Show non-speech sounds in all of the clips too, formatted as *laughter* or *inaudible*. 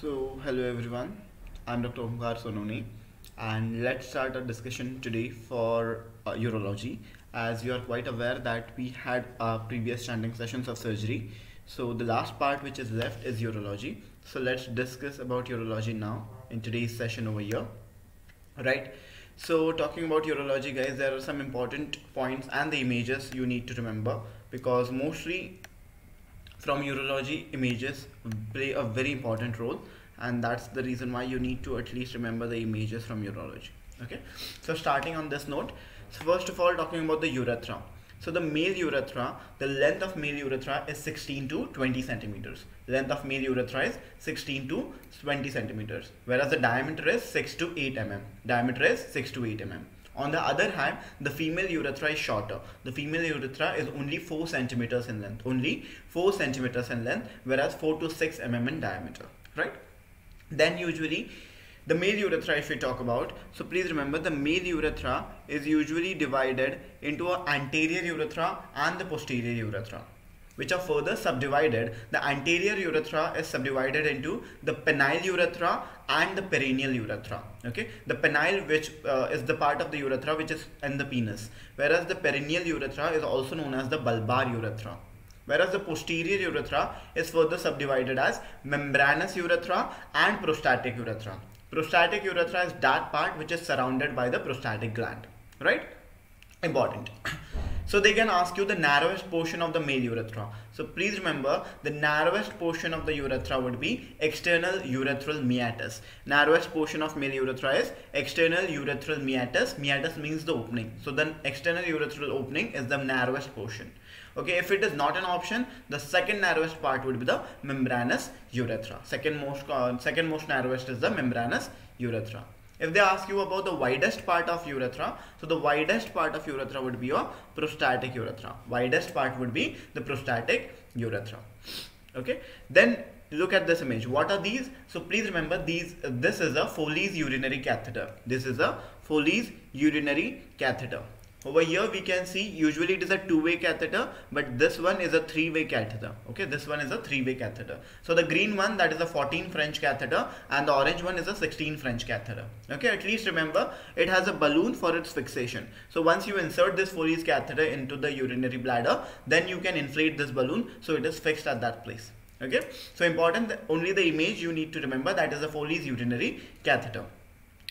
So, hello everyone, I'm Dr. Omkar Sononi, and let's start our discussion today for uh, urology. As you are quite aware that we had our previous standing sessions of surgery, so the last part which is left is urology. So let's discuss about urology now in today's session over here. Right. So talking about urology, guys, there are some important points and the images you need to remember because mostly from urology images play a very important role and that's the reason why you need to at least remember the images from urology. Okay? So starting on this note so first of all talking about the urethra. So the male urethra the length of male urethra is 16 to 20 centimeters. Length of male urethra is 16 to 20 centimeters whereas the diameter is 6 to 8 mm diameter is 6 to 8 mm on the other hand, the female urethra is shorter. The female urethra is only 4 centimeters in length, only 4 centimeters in length, whereas 4 to 6 mm in diameter, right? Then usually the male urethra if we talk about, so please remember the male urethra is usually divided into an anterior urethra and the posterior urethra which are further subdivided. The anterior urethra is subdivided into the penile urethra and the perineal urethra. Okay, the penile, which uh, is the part of the urethra which is in the penis, whereas the perineal urethra is also known as the bulbar urethra. Whereas the posterior urethra is further subdivided as membranous urethra and prostatic urethra. Prostatic urethra is that part which is surrounded by the prostatic gland, right? Important. So they can ask you the narrowest portion of the male urethra. So please remember the narrowest portion of the urethra would be external urethral meatus. Narrowest portion of male urethra is external urethral meatus. Meatus means the opening. So then external urethral opening is the narrowest portion. Okay, if it is not an option, the second narrowest part would be the membranous urethra. Second most, uh, second most narrowest is the membranous urethra. If they ask you about the widest part of urethra, so the widest part of urethra would be your prostatic urethra. Widest part would be the prostatic urethra. Okay. Then look at this image. What are these? So please remember these. This is a Foley's urinary catheter. This is a Foley's urinary catheter. Over here we can see usually it is a two-way catheter but this one is a three-way catheter. Okay, this one is a three-way catheter. So the green one that is a 14 French catheter and the orange one is a 16 French catheter. Okay, at least remember it has a balloon for its fixation. So once you insert this Foley's catheter into the urinary bladder then you can inflate this balloon so it is fixed at that place. Okay, so important only the image you need to remember that is a Foley's urinary catheter.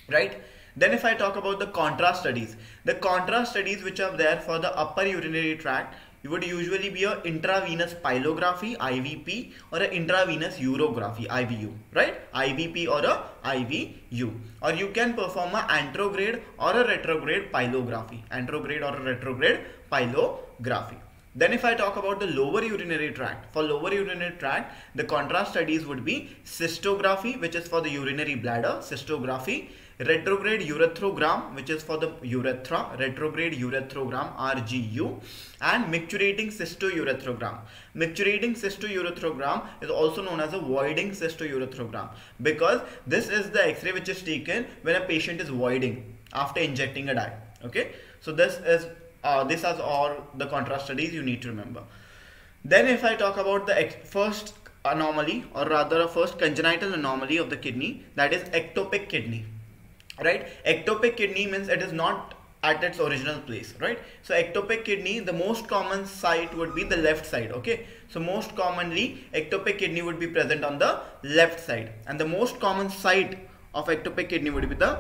Right then if I talk about the contrast studies, the contrast studies which are there for the upper urinary tract, would usually be a intravenous pyelography IVP or an intravenous urography IVU, right? IVP or a IVU. Or you can perform a anterograde or a retrograde pyelography, anterograde or a retrograde pyelography. Then if I talk about the lower urinary tract, for lower urinary tract, the contrast studies would be cystography, which is for the urinary bladder, cystography, retrograde urethrogram which is for the urethra. Retrograde urethrogram RGU and micturating cystourethrogram. Micturating cystourethrogram is also known as a voiding cystourethrogram because this is the x-ray which is taken when a patient is voiding after injecting a dye. Okay? So this is uh, this is all the contrast studies you need to remember. Then if I talk about the first anomaly or rather a first congenital anomaly of the kidney that is ectopic kidney right? Ectopic kidney means it is not at its original place right? So ectopic kidney the most common site would be the left side okay? So most commonly ectopic kidney would be present on the left side. And the most common site of ectopic kidney would be the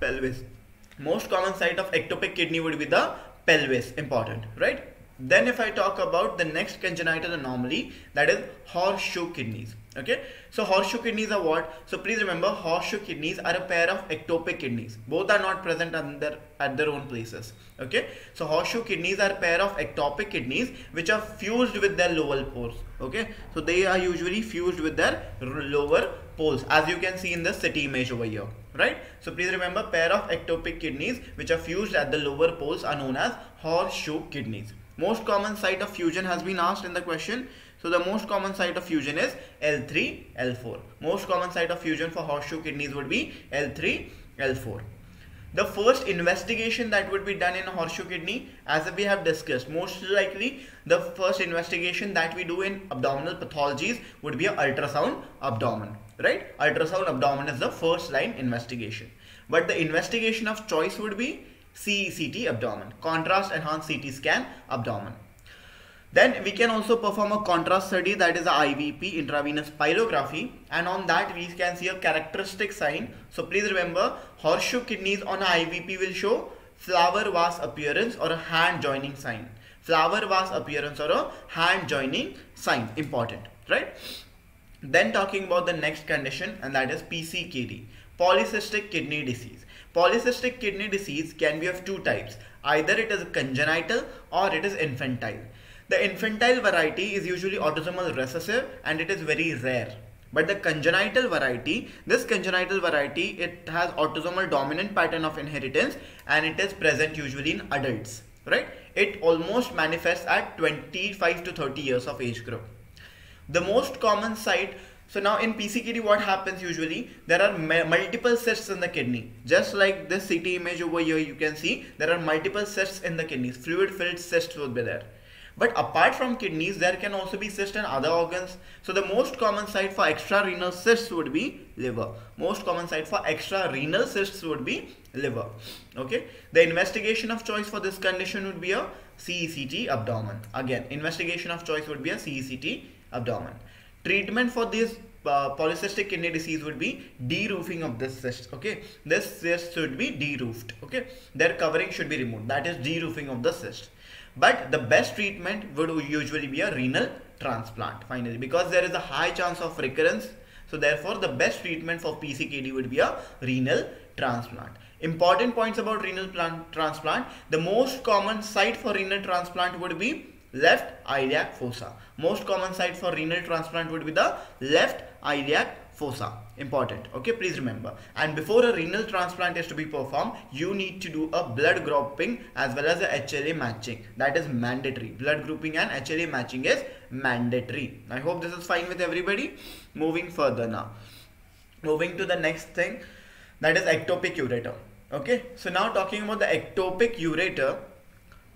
pelvis. Most common site of ectopic kidney would be the pelvis important right? Then if I talk about the next congenital anomaly that is horseshoe kidneys okay? So horseshoe kidneys are what? So please remember horseshoe kidneys are a pair of ectopic kidneys. Both are not present under at their own places. Okay? So horseshoe kidneys are a pair of ectopic kidneys which are fused with their lower poles okay? So they are usually fused with their lower poles as you can see in the CT image over here. Right? So please remember pair of ectopic kidneys which are fused at the lower poles are known as horseshoe kidneys. Most common site of fusion has been asked in the question. So the most common site of fusion is L3, L4. Most common site of fusion for horseshoe kidneys would be L3, L4. the first investigation that would be done in a horseshoe kidney as we have discussed most likely the first investigation that we do in abdominal pathologies would be a ultrasound abdomen right ultrasound abdomen is the first line investigation but the investigation of choice would be CECT abdomen contrast enhanced CT scan abdomen then we can also perform a contrast study that is IVP intravenous pyelography and on that we can see a characteristic sign. So please remember horseshoe kidneys on IVP will show flower vase appearance or a hand joining sign. Flower vase appearance or a hand joining sign important right. Then talking about the next condition and that is PCKD polycystic kidney disease. Polycystic kidney disease can be of two types either it is congenital or it is infantile. The infantile variety is usually autosomal recessive and it is very rare. But the congenital variety, this congenital variety, it has autosomal dominant pattern of inheritance and it is present usually in adults, right? It almost manifests at 25 to 30 years of age group. The most common site so now in PCKD what happens usually there are multiple cysts in the kidney just like this CT image over here you can see there are multiple cysts in the kidneys fluid filled cysts will be there but apart from kidneys, there can also be cysts in other organs. So the most common site for extra-renal cysts would be liver. Most common site for extra-renal cysts would be liver. Okay. The investigation of choice for this condition would be a CECT abdomen. Again, investigation of choice would be a CECT abdomen. Treatment for this uh, polycystic kidney disease would be de-roofing of this cyst okay this cyst should be de-roofed okay their covering should be removed that is de-roofing of the cyst but the best treatment would usually be a renal transplant finally because there is a high chance of recurrence. So therefore the best treatment for PCKD would be a renal transplant. Important points about renal transplant. The most common site for renal transplant would be left iliac fossa. Most common site for renal transplant would be the left iliac fossa important. Okay please remember. And before a renal transplant is to be performed you need to do a blood grouping as well as a HLA matching. That is mandatory. Blood grouping and HLA matching is mandatory. I hope this is fine with everybody. Moving further now. Moving to the next thing that is ectopic ureter. Okay so now talking about the ectopic ureter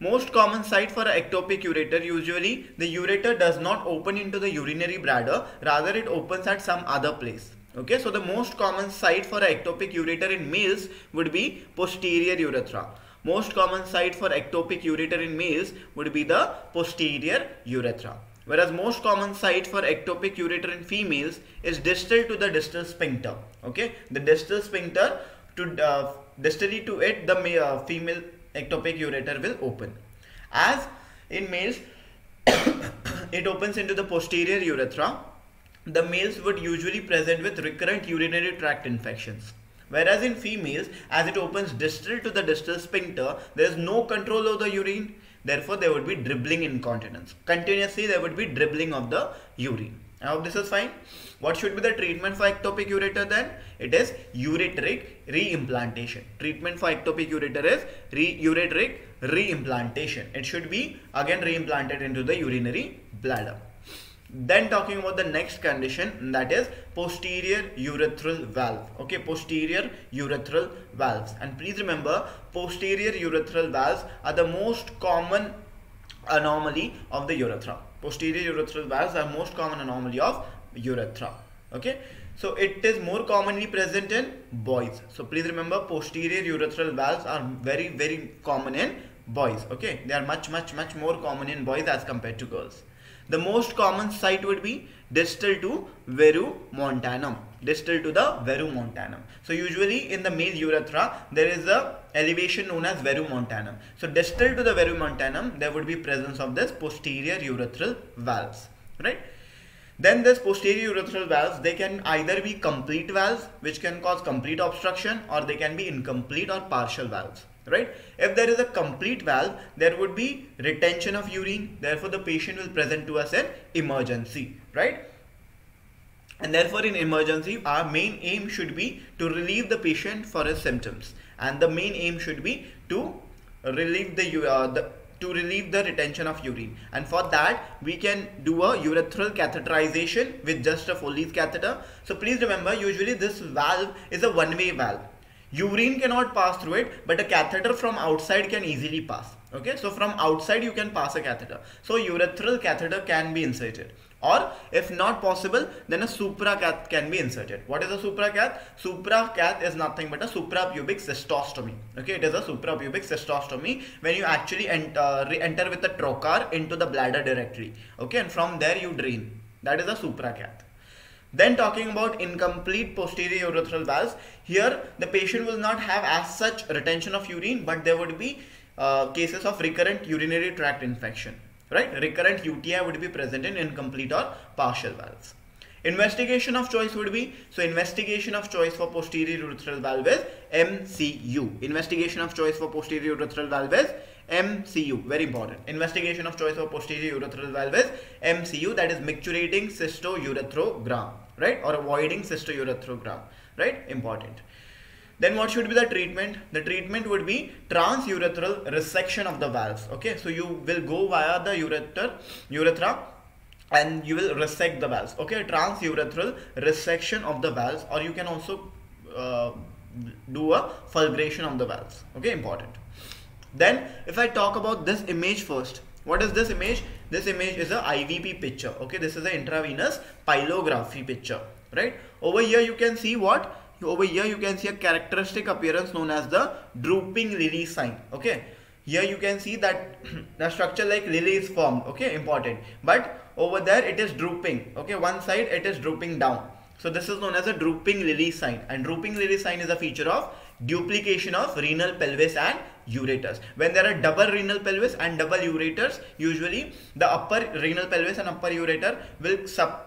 most common site for an ectopic ureter usually the ureter does not open into the urinary bladder rather it opens at some other place okay so the most common site for ectopic ureter in males would be posterior urethra most common site for ectopic ureter in males would be the posterior urethra whereas most common site for ectopic ureter in females is distal to the distal sphincter okay the distal sphincter to uh, distally to it the uh, female ectopic ureter will open. As in males, *coughs* it opens into the posterior urethra. The males would usually present with recurrent urinary tract infections. Whereas in females, as it opens distal to the distal sphincter, there is no control of the urine. Therefore, there would be dribbling incontinence. Continuously, there would be dribbling of the urine. I hope this is fine. What should be the treatment for ectopic ureter then? It is ureteric reimplantation. Treatment for ectopic ureter is re ureteric reimplantation. It should be again reimplanted into the urinary bladder. Then talking about the next condition that is posterior urethral valve. Okay, posterior urethral valves. And please remember posterior urethral valves are the most common anomaly of the urethra. Posterior urethral valves are most common anomaly of urethra. Okay so it is more commonly present in boys. So please remember posterior urethral valves are very very common in boys. Okay they are much much much more common in boys as compared to girls the most common site would be distal to verumontanum. Distal to the verumontanum. So usually in the male urethra there is a elevation known as veru montanum. so distal to the veru montanum, there would be presence of this posterior urethral valves right? Then this posterior urethral valves they can either be complete valves which can cause complete obstruction or they can be incomplete or partial valves right? If there is a complete valve there would be retention of urine. Therefore the patient will present to us an emergency right? And therefore in emergency our main aim should be to relieve the patient for his symptoms. And the main aim should be to relieve the, uh, the to relieve the retention of urine. And for that we can do a urethral catheterization with just a Foley's catheter. So please remember usually this valve is a one way valve urine cannot pass through it but a catheter from outside can easily pass. Okay? So from outside you can pass a catheter. So urethral catheter can be inserted. Or if not possible then a supracath can be inserted. What is a supracath? Supracath is nothing but a suprapubic cystostomy. Okay? It is a suprapubic cystostomy when you actually enter, uh, enter with a trocar into the bladder directly. Okay? And from there you drain. That is a supracath then talking about incomplete posterior urethral valves, here the patient will not have as such retention of urine, but there would be uh, cases of recurrent urinary tract infection, right? Recurrent UTI would be present in incomplete or partial valves. Investigation of choice would be, so investigation of choice for posterior urethral valve is MCU. Investigation of choice for posterior urethral valve is MCU, very important. Investigation of choice for posterior urethral valve is MCU, that is micturating cystourethrogram, right? Or avoiding cystourethrogram, right? Important. Then what should be the treatment? The treatment would be transurethral resection of the valves. Okay, so you will go via the urethra, urethra and you will resect the valves. Okay, transurethral resection of the valves or you can also uh, do a fulguration of the valves. Okay, important. Then if I talk about this image first, what is this image? This image is a IVP picture. Okay, this is an intravenous pyelography picture, right? Over here you can see what? Over here you can see a characteristic appearance known as the drooping lily sign. Okay, here you can see that *clears throat* the structure like lily is formed. Okay, important. But over there it is drooping. Okay, one side it is drooping down. So this is known as a drooping lily sign and drooping lily sign is a feature of duplication of renal pelvis and ureters. When there are double renal pelvis and double ureters, usually the upper renal pelvis and upper ureter will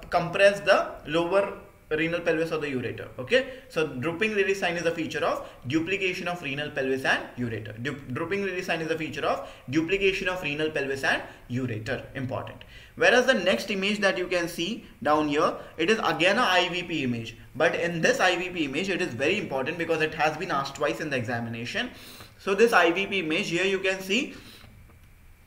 compress the lower renal pelvis or the ureter okay? So drooping lily sign is a feature of duplication of renal pelvis and ureter. Du drooping lily sign is a feature of duplication of renal pelvis and ureter. Important whereas the next image that you can see down here it is again a IVP image. But in this IVP image it is very important because it has been asked twice in the examination. So this IVP image here you can see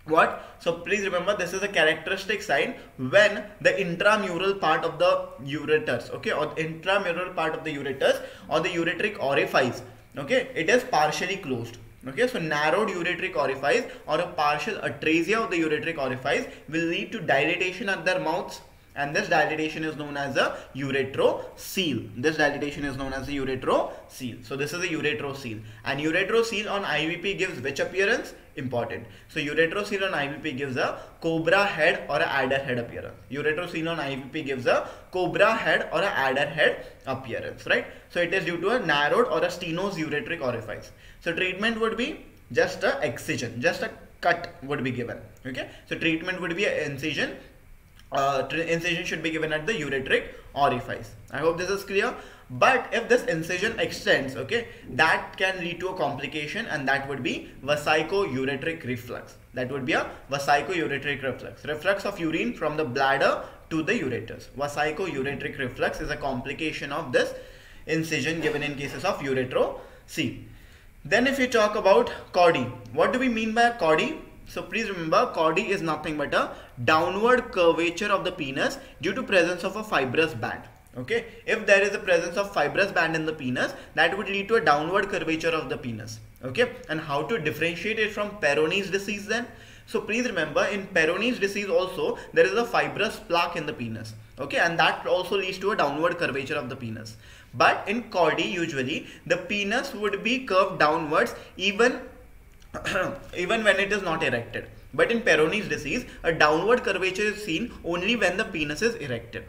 what? So please remember this is a characteristic sign when the intramural part of the ureters okay or the intramural part of the ureters or the ureteric orifice okay it is partially closed okay so narrowed ureteric orifice or a partial atresia of the ureteric orifice will lead to dilatation at their mouths and this dilatation is known as a ureterocele. This dilatation is known as a ureterocele. So this is a ureterocele and ureterocele on IVP gives which appearance? Important. So ureterocele on IVP gives a cobra head or a adder head appearance. Ureterocele on IVP gives a cobra head or a adder head appearance, right? So it is due to a narrowed or a stenos ureteric orifice. So treatment would be just a excision, just a cut would be given. Okay. So treatment would be an incision uh, incision should be given at the ureteric orifice. I hope this is clear. But if this incision extends, okay, that can lead to a complication and that would be vesico-ureteric reflux. That would be a vesico-ureteric reflux. Reflux of urine from the bladder to the ureters. Vesico-ureteric reflux is a complication of this incision given in cases of ureterocele. Then if you talk about chordee, what do we mean by chordee? So please remember chordee is nothing but a downward curvature of the penis due to presence of a fibrous band. Okay, if there is a presence of fibrous band in the penis, that would lead to a downward curvature of the penis. Okay, and how to differentiate it from Peyronie's disease then? So please remember in Peyronie's disease also there is a fibrous plaque in the penis. Okay, and that also leads to a downward curvature of the penis. But in chordee usually the penis would be curved downwards even *clears throat* even when it is not erected. But in Peyronie's disease, a downward curvature is seen only when the penis is erected.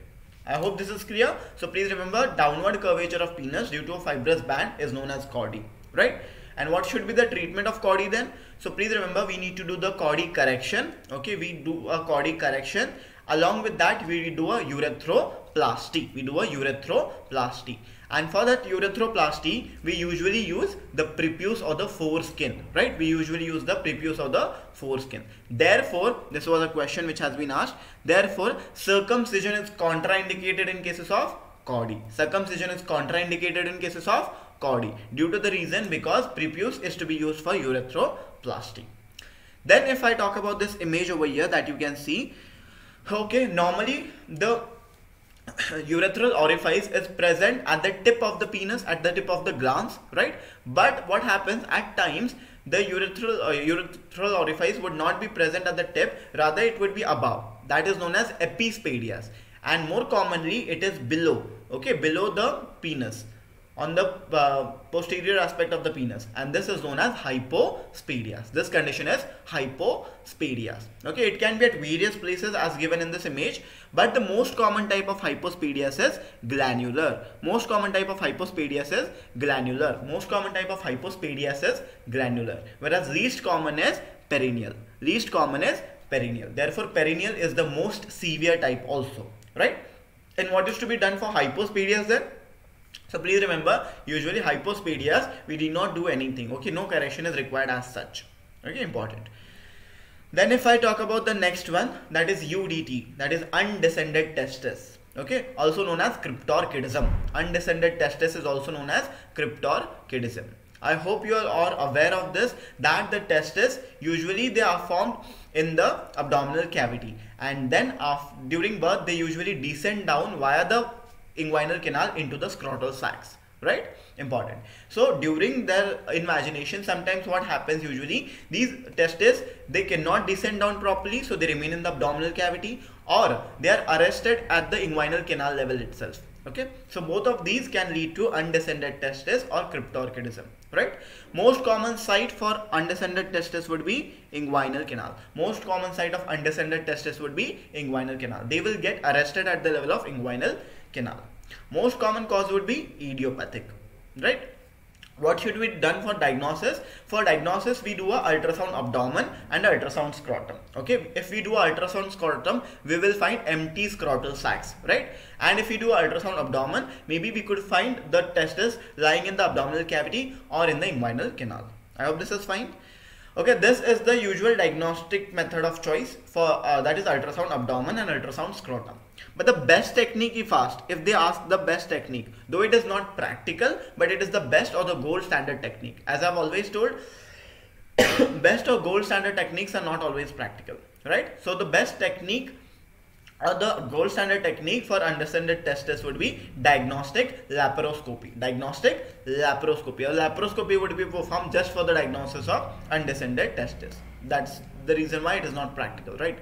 I hope this is clear. So please remember downward curvature of penis due to a fibrous band is known as chordee, right? And what should be the treatment of chordee then? So please remember we need to do the chordee correction. Okay, we do a chordee correction. Along with that, we do a urethroplasty. We do a urethroplasty. And for that urethroplasty, we usually use the prepuce or the foreskin, right? We usually use the prepuce or the foreskin. Therefore, this was a question which has been asked. Therefore, circumcision is contraindicated in cases of chordee. Circumcision is contraindicated in cases of chordee due to the reason because prepuce is to be used for urethroplasty. Then if I talk about this image over here that you can see, okay, normally the *coughs* urethral orifice is present at the tip of the penis at the tip of the glans right? But what happens at times the urethral uh, urethral orifice would not be present at the tip rather it would be above. That is known as epispadias. And more commonly it is below okay? Below the penis on the uh, posterior aspect of the penis and this is known as hypospadias. This condition is hypospadias. Okay, it can be at various places as given in this image but the most common type of hypospadias is glandular. Most common type of hypospadias is glandular. Most common type of hypospadias is glandular whereas least common is perineal. Least common is perineal. Therefore perineal is the most severe type also right. And what is to be done for hypospadias then? So please remember, usually hypospadias, we did not do anything. Okay, no correction is required as such. Okay, important. Then if I talk about the next one, that is UDT, that is undescended testis. Okay, also known as cryptorchidism. Undescended testis is also known as cryptorchidism. I hope you all are aware of this that the testes usually they are formed in the abdominal cavity and then after, during birth they usually descend down via the inguinal canal into the scrotal sacs right? Important. So during their invagination sometimes what happens usually these testes they cannot descend down properly so they remain in the abdominal cavity or they are arrested at the inguinal canal level itself okay? So both of these can lead to undescended testes or cryptorchidism right most common site for undescended testes would be inguinal canal most common site of undescended testes would be inguinal canal they will get arrested at the level of inguinal canal. Most common cause would be idiopathic, right? What should be done for diagnosis? For diagnosis, we do a ultrasound abdomen and ultrasound scrotum. Okay, if we do ultrasound scrotum, we will find empty scrotal sacs, right? And if we do ultrasound abdomen, maybe we could find the testes lying in the abdominal cavity or in the inguinal canal. I hope this is fine. Okay, this is the usual diagnostic method of choice for uh, that is ultrasound abdomen and ultrasound scrotum. But the best technique if asked, if they ask the best technique, though it is not practical, but it is the best or the gold standard technique. As I've always told, *coughs* best or gold standard techniques are not always practical, right? So the best technique or the gold standard technique for undescended testes would be diagnostic laparoscopy. Diagnostic laparoscopy. A laparoscopy would be performed just for the diagnosis of undescended testes. That's the reason why it is not practical, right?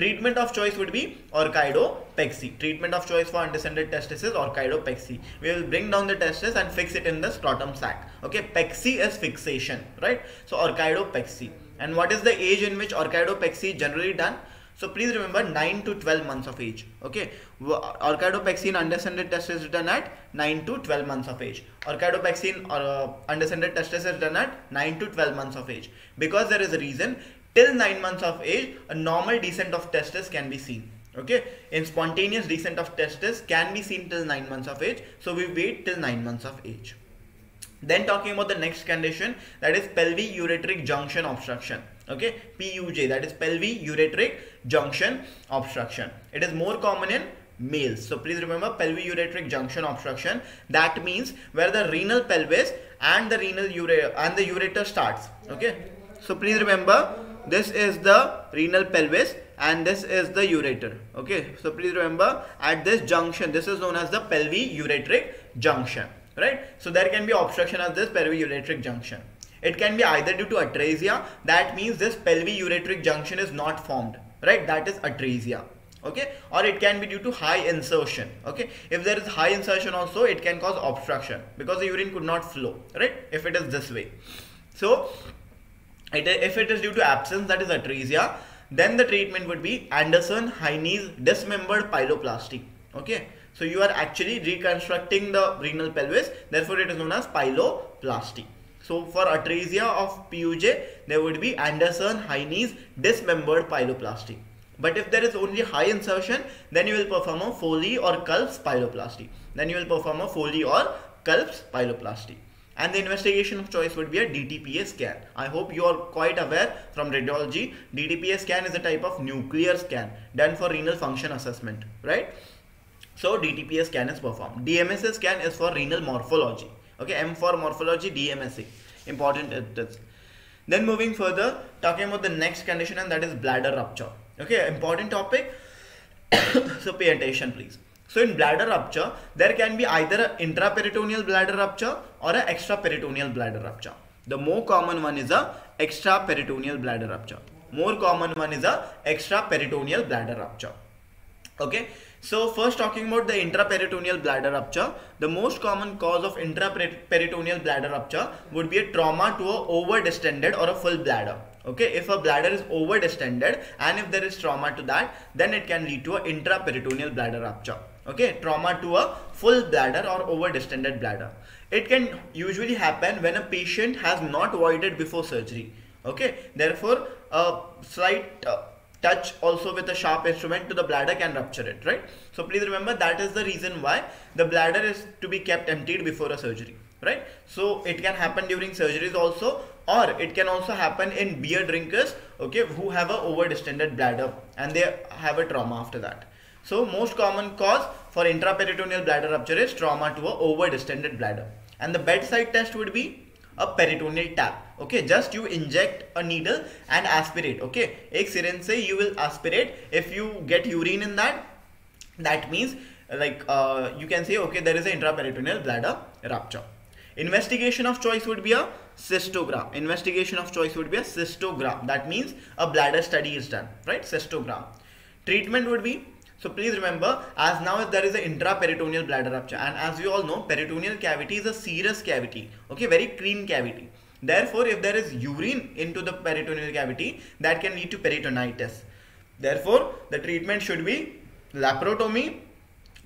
Treatment of choice would be orchidopexy. Treatment of choice for undescended testes is orchidopexy. We will bring down the testes and fix it in the scrotum sac. Okay, pexy is fixation, right? So orchidopexy. And what is the age in which orchidopexy generally done? So please remember 9 to 12 months of age. Okay. Orchidopexy in undescended testes is done at 9 to 12 months of age. Orchidopexy in uh, undescended testes is done at 9 to 12 months of age. Because there is a reason till 9 months of age a normal descent of testes can be seen. Okay. In spontaneous descent of testes can be seen till 9 months of age. So we wait till 9 months of age. Then talking about the next condition that is pelvic-ureteric junction obstruction. Okay, PUJ that is pelvic-ureteric junction obstruction. It is more common in males. So please remember pelvic-ureteric junction obstruction. That means where the renal pelvis and the renal ureter and the ureter starts. Okay. So please remember this is the renal pelvis and this is the ureter. Okay. So please remember at this junction this is known as the pelvi-ureteric junction right? So there can be obstruction of this pelvi-ureteric junction. It can be either due to atresia, that means this pelvi-ureteric junction is not formed, right? That is atresia, okay? Or it can be due to high insertion, okay? If there is high insertion also, it can cause obstruction because the urine could not flow, right? If it is this way. So, it, if it is due to absence, that is atresia, then the treatment would be Anderson-Hynes dismembered pyeloplasty, okay? So you are actually reconstructing the renal pelvis. Therefore, it is known as pyeloplasty. So for atresia of PUJ, there would be Anderson-Hynes dismembered pyeloplasty. But if there is only high insertion, then you will perform a Foley or Culp's pyeloplasty. Then you will perform a Foley or Culp's pyeloplasty. And the investigation of choice would be a DTPA scan. I hope you are quite aware from radiology. DTPA scan is a type of nuclear scan done for renal function assessment, right? So DTPA scan is performed. DMSA scan is for renal morphology. Okay, M for morphology, DMSA. Important it is. Then moving further, talking about the next condition and that is bladder rupture. Okay, important topic. *coughs* so pay attention please. So in bladder rupture, there can be either an intraperitoneal bladder rupture or an extraperitoneal bladder rupture. The more common one is a extraperitoneal bladder rupture. More common one is a extraperitoneal bladder rupture. Okay. So first talking about the intraperitoneal bladder rupture, the most common cause of intraperitoneal bladder rupture would be a trauma to a over distended or a full bladder. Okay, if a bladder is over distended and if there is trauma to that, then it can lead to an intraperitoneal bladder rupture. Okay, trauma to a full bladder or over distended bladder. It can usually happen when a patient has not voided before surgery. Okay, therefore a slight uh, touch also with a sharp instrument to the bladder can rupture it, right? So please remember that is the reason why the bladder is to be kept emptied before a surgery, right? So it can happen during surgeries also or it can also happen in beer drinkers, okay, who have a over distended bladder and they have a trauma after that. So most common cause for intraperitoneal bladder rupture is trauma to a over distended bladder. And the bedside test would be a peritoneal tap okay just you inject a needle and aspirate okay एक syringe से you will aspirate if you get urine in that that means like uh, you can say okay there is an intraperitoneal bladder rupture investigation of choice would be a cystogram investigation of choice would be a cystogram that means a bladder study is done right cystogram treatment would be so please remember, as now as there is an intraperitoneal bladder rupture, and as you all know, peritoneal cavity is a serous cavity, okay, very clean cavity. Therefore, if there is urine into the peritoneal cavity, that can lead to peritonitis. Therefore, the treatment should be laparotomy,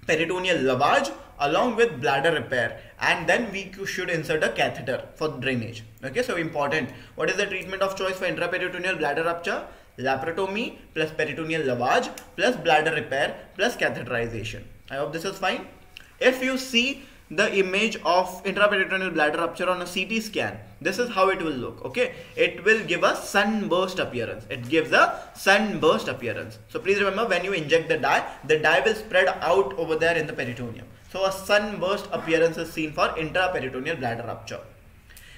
peritoneal lavage, along with bladder repair and then we should insert a catheter for drainage okay so important what is the treatment of choice for intraperitoneal bladder rupture laparotomy plus peritoneal lavage plus bladder repair plus catheterization. I hope this is fine. If you see the image of intraperitoneal bladder rupture on a CT scan, this is how it will look. Okay, it will give a sunburst appearance. It gives a sunburst appearance. So please remember when you inject the dye, the dye will spread out over there in the peritoneum. So a sunburst appearance is seen for intraperitoneal bladder rupture.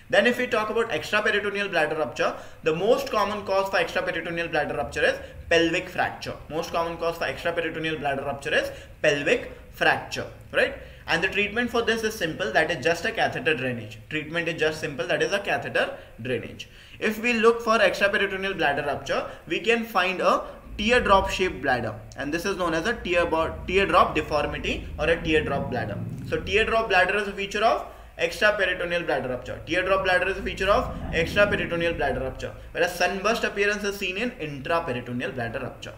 Then if we talk about extraperitoneal bladder rupture, the most common cause for extraperitoneal bladder rupture is pelvic fracture. Most common cause for extraperitoneal bladder rupture is pelvic fracture, right? And the treatment for this is simple, that is just a catheter drainage. Treatment is just simple, that is a catheter drainage. If we look for extraperitoneal bladder rupture, we can find a teardrop shaped bladder and this is known as a teardrop deformity or a teardrop bladder. So teardrop bladder is a feature of extraperitoneal bladder rupture. Teardrop bladder is a feature of extraperitoneal bladder rupture, whereas sunburst appearance is seen in intraperitoneal bladder rupture.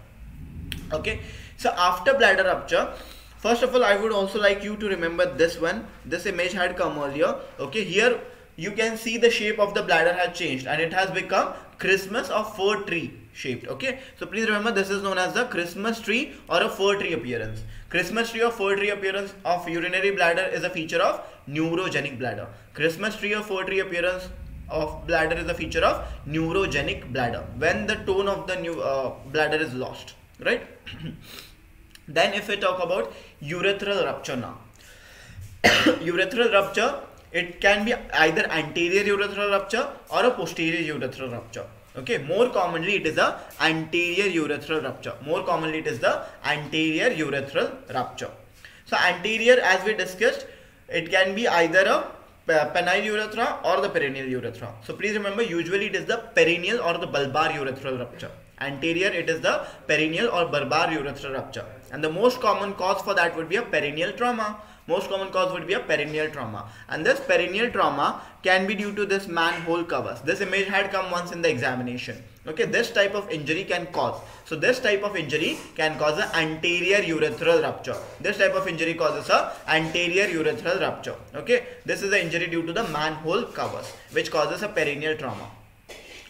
Okay, so after bladder rupture, first of all, I would also like you to remember this one. This image had come earlier. Okay, here you can see the shape of the bladder has changed and it has become Christmas or fir tree shaped. Okay, so please remember this is known as the Christmas tree or a fir tree appearance. Christmas tree or fir tree appearance of urinary bladder is a feature of neurogenic bladder. Christmas tree or fir tree appearance of bladder is a feature of neurogenic bladder when the tone of the new uh, bladder is lost, right? *coughs* then if we talk about urethral rupture now, *coughs* urethral rupture it can be either anterior urethral rupture or a posterior urethral rupture okay more commonly it is a anterior urethral rupture more commonly it is the anterior urethral rupture so anterior as we discussed it can be either a penile urethra or the perineal urethra. So please remember usually it is the perineal or the bulbar urethral rupture. Anterior it is the perineal or bulbar urethral rupture. And the most common cause for that would be a perineal trauma. Most common cause would be a perineal trauma. And this perineal trauma can be due to this manhole covers. This image had come once in the examination. Okay this type of injury can cause. So this type of injury can cause an anterior urethral rupture. This type of injury causes a anterior urethral rupture. Okay this is the injury due to the manhole covers which causes a perineal trauma.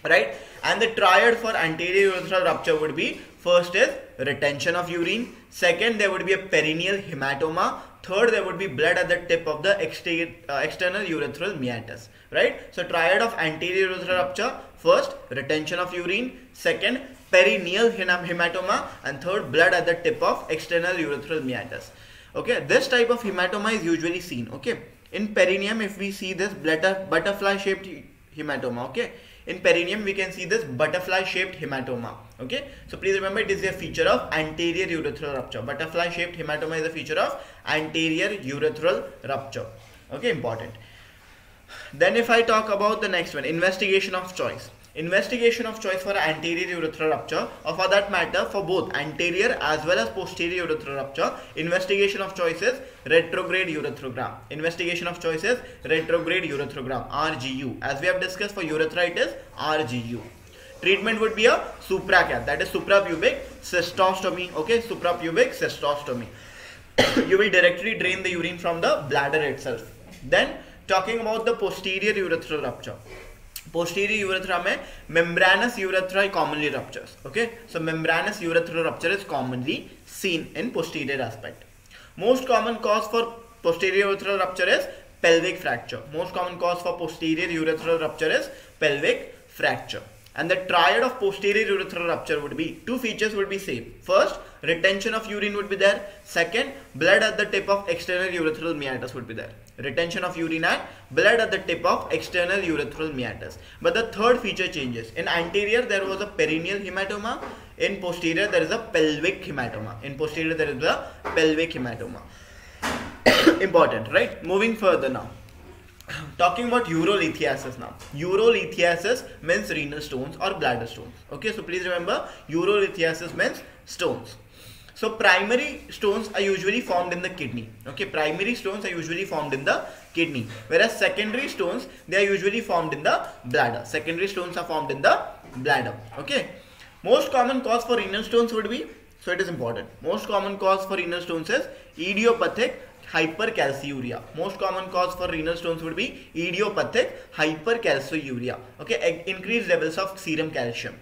Right? And the triad for anterior urethral rupture would be first is retention of urine. Second there would be a perineal hematoma third there would be blood at the tip of the exter uh, external urethral meatus right so triad of anterior urethral rupture First, retention of urine. Second, perineal hematoma. And third, blood at the tip of external urethral meatus. Okay, this type of hematoma is usually seen. Okay, in perineum, if we see this butterfly shaped hematoma. Okay, in perineum we can see this butterfly shaped hematoma okay? So please remember it is a feature of anterior urethral rupture. Butterfly shaped hematoma is a feature of anterior urethral rupture okay? Important. Then if i talk about the next one investigation of choice. Investigation of choice for anterior urethral rupture or for that matter for both anterior as well as posterior urethral rupture investigation of choice is retrograde urethrogram investigation of choice is retrograde urethrogram RGU as we have discussed for urethritis RGU treatment would be a supracath that is suprapubic cystostomy okay suprapubic cystostomy you will directly drain the urine from the bladder itself then talking about the posterior urethral rupture posterior urethra में membranous urethra commonly ruptures okay so membranous urethral rupture is commonly seen in posterior aspect most common cause for posterior urethral rupture is pelvic fracture. Most common cause for posterior urethral rupture is pelvic fracture. And the triad of posterior urethral rupture would be two features would be same. First retention of urine would be there. Second blood at the tip of external urethral meatus would be there. Retention of urine and blood at the tip of external urethral meatus. But the third feature changes. In anterior there was a perineal hematoma in posterior there is a pelvic hematoma. In posterior there is a pelvic hematoma. *coughs* Important right? Moving further now. Talking about urolithiasis now. Urolithiasis means renal stones or bladder stones. Okay so please remember urolithiasis means stones. So primary stones are usually formed in the kidney. Okay primary stones are usually formed in the kidney. Whereas secondary stones they are usually formed in the bladder. Secondary stones are formed in the bladder. Okay most common cause for renal stones would be so it is important most common cause for renal stones is idiopathic hypercalciuria. Most common cause for renal stones would be idiopathic hypercalciuria. Okay, increased levels of serum calcium.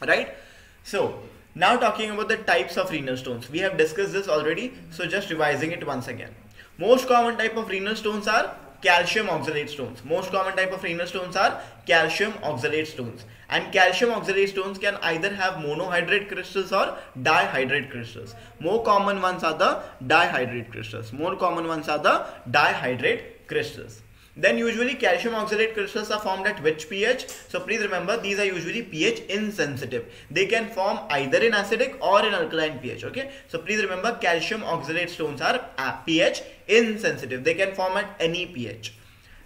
Right? So, now talking about the types of renal stones. We have discussed this already, so just revising it once again. Most common type of renal stones are calcium oxalate stones. Most common type of renal stones are calcium oxalate stones. And calcium oxalate stones can either have monohydrate crystals or dihydrate crystals. More common ones are the dihydrate crystals. More common ones are the dihydrate crystals. Then usually calcium oxalate crystals are formed at which pH? So please remember these are usually pH insensitive. They can form either in acidic or in alkaline pH. Okay. So please remember calcium oxalate stones are pH insensitive. They can form at any pH.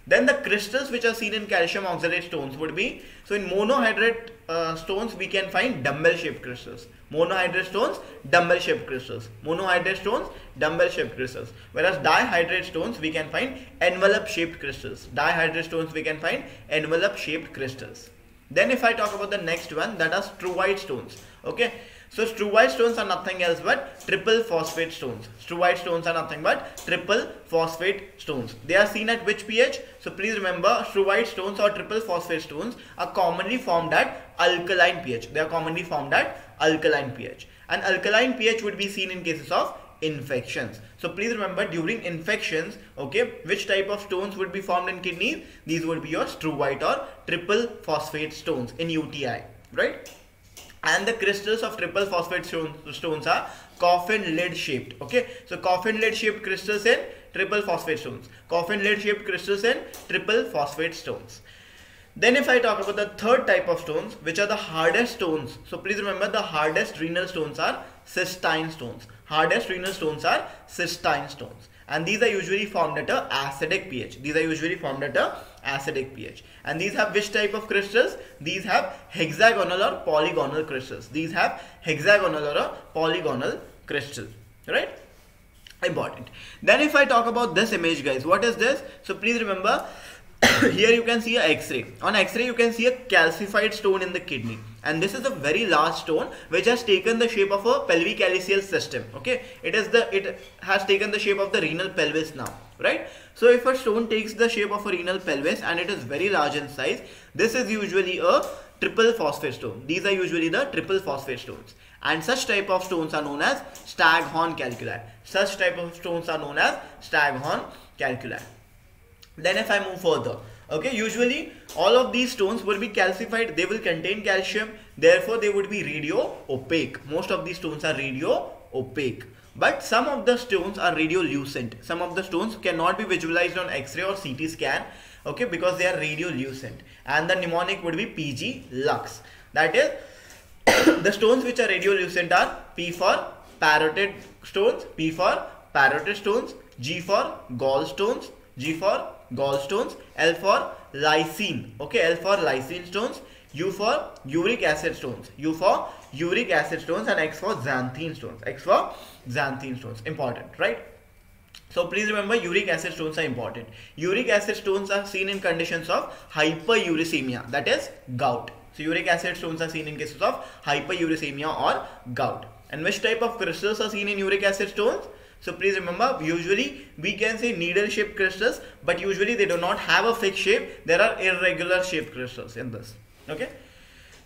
Then the crystals which are seen in calcium oxalate stones would be, so in monohydrate uh, stones we can find dumbbell shaped crystals. Monohydrate stones, dumbbell shaped crystals. Monohydrate stones, dumbbell shaped crystals. Whereas dihydrate stones we can find envelope shaped crystals. Dihydrate stones we can find envelope shaped crystals. Then if I talk about the next one that are struvite stones. Okay. So struvite stones are nothing else but triple phosphate stones. Struvite stones are nothing but triple phosphate stones. They are seen at which pH? So please remember struvite stones or triple phosphate stones are commonly formed at alkaline pH. They are commonly formed at alkaline pH. And alkaline pH would be seen in cases of infections. So please remember during infections, okay, which type of stones would be formed in kidneys? These would be your struvite or triple phosphate stones in UTI, right? and the crystals of triple phosphate stones are coffin lid shaped okay so coffin lid shaped crystals in triple phosphate stones coffin lid shaped crystals in triple phosphate stones then if I talk about the third type of stones which are the hardest stones so please remember the hardest renal stones are cystine stones hardest renal stones are cystine stones and these are usually formed at a acidic pH these are usually formed at a acidic pH. And these have which type of crystals? These have hexagonal or polygonal crystals. These have hexagonal or a polygonal crystal, right? Important. Then if I talk about this image guys, what is this? So please remember *coughs* here you can see a x-ray. On x-ray you can see a calcified stone in the kidney. And this is a very large stone which has taken the shape of a pelvic system okay? It is the it has taken the shape of the renal pelvis now right? So if a stone takes the shape of a renal pelvis and it is very large in size this is usually a triple phosphate stone. These are usually the triple phosphate stones. And such type of stones are known as staghorn calculi. Such type of stones are known as staghorn calculi then if I move further, okay, usually all of these stones will be calcified, they will contain calcium, therefore they would be radio opaque. Most of these stones are radio opaque. But some of the stones are radiolucent. Some of the stones cannot be visualized on X-ray or CT scan. okay because they are radiolucent and the mnemonic would be pg lux that is *coughs* the stones which are radiolucent are p for parotid stones p for parotid stones g for gallstones g for gallstones l for lysine okay l for lysine stones u for uric acid stones u for uric acid stones and x for xanthine stones x for xanthine stones important right so please remember uric acid stones are important. Uric acid stones are seen in conditions of hyperuricemia that is gout. So uric acid stones are seen in cases of hyperuricemia or gout. And which type of crystals are seen in uric acid stones? So please remember usually we can say needle shaped crystals but usually they do not have a fixed shape. There are irregular shaped crystals in this. Okay.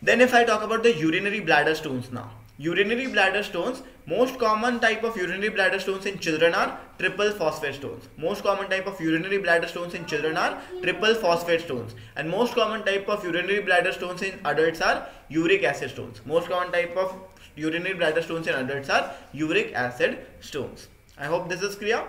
Then if I talk about the urinary bladder stones now. Urinary bladder stones, most common type of urinary bladder stones in children are triple phosphate stones. Most common type of urinary bladder stones in children are triple phosphate stones. And most common type of urinary bladder stones in adults are uric acid stones. Most common type of urinary bladder stones in adults are uric acid stones. I hope this is clear.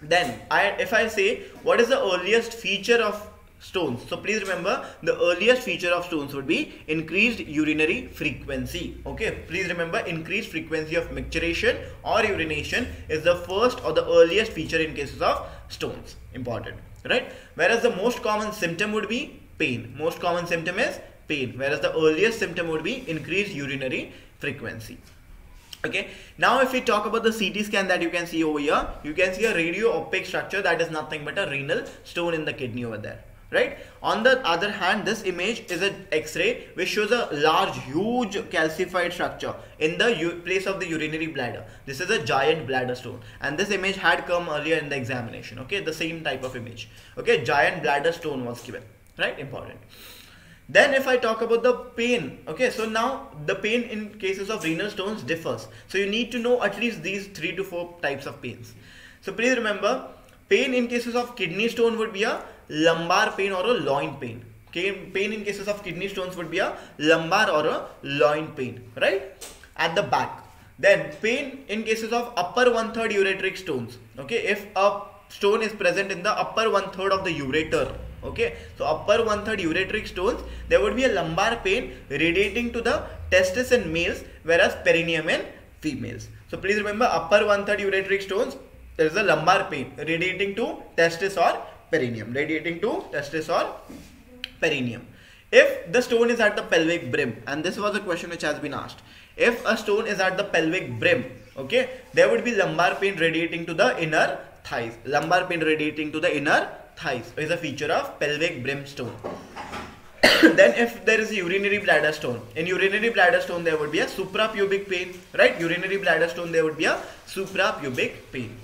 Then, I, if I say what is the earliest feature of stones. So please remember the earliest feature of stones would be increased urinary frequency. Okay, please remember increased frequency of micturition or urination is the first or the earliest feature in cases of stones. Important, right? Whereas the most common symptom would be pain. Most common symptom is pain. Whereas the earliest symptom would be increased urinary frequency okay? Now if we talk about the ct scan that you can see over here you can see a radio opaque structure that is nothing but a renal stone in the kidney over there. Right? On the other hand this image is an x-ray which shows a large huge calcified structure in the place of the urinary bladder. This is a giant bladder stone. And this image had come earlier in the examination. Okay? The same type of image. Okay? Giant bladder stone was given. Right? Important then if I talk about the pain, okay, so now the pain in cases of renal stones differs. So you need to know at least these three to four types of pains. So please remember, pain in cases of kidney stone would be a lumbar pain or a loin pain. Okay, pain in cases of kidney stones would be a lumbar or a loin pain, right? At the back. Then pain in cases of upper one third ureteric stones. Okay, if a stone is present in the upper one third of the ureter. Okay, so upper one third ureteric stones, there would be a lumbar pain radiating to the testis in males, whereas perineum in females. So please remember upper one third ureteric stones, there is a lumbar pain radiating to testis or perineum. Radiating to testis or perineum. If the stone is at the pelvic brim and this was a question which has been asked. If a stone is at the pelvic brim okay there would be lumbar pain radiating to the inner thighs. Lumbar pain radiating to the inner thighs. Is a feature of pelvic brim stone *coughs* then if there is a urinary bladder stone. In urinary bladder stone there would be a suprapubic pain right? Urinary bladder stone there would be a suprapubic pain.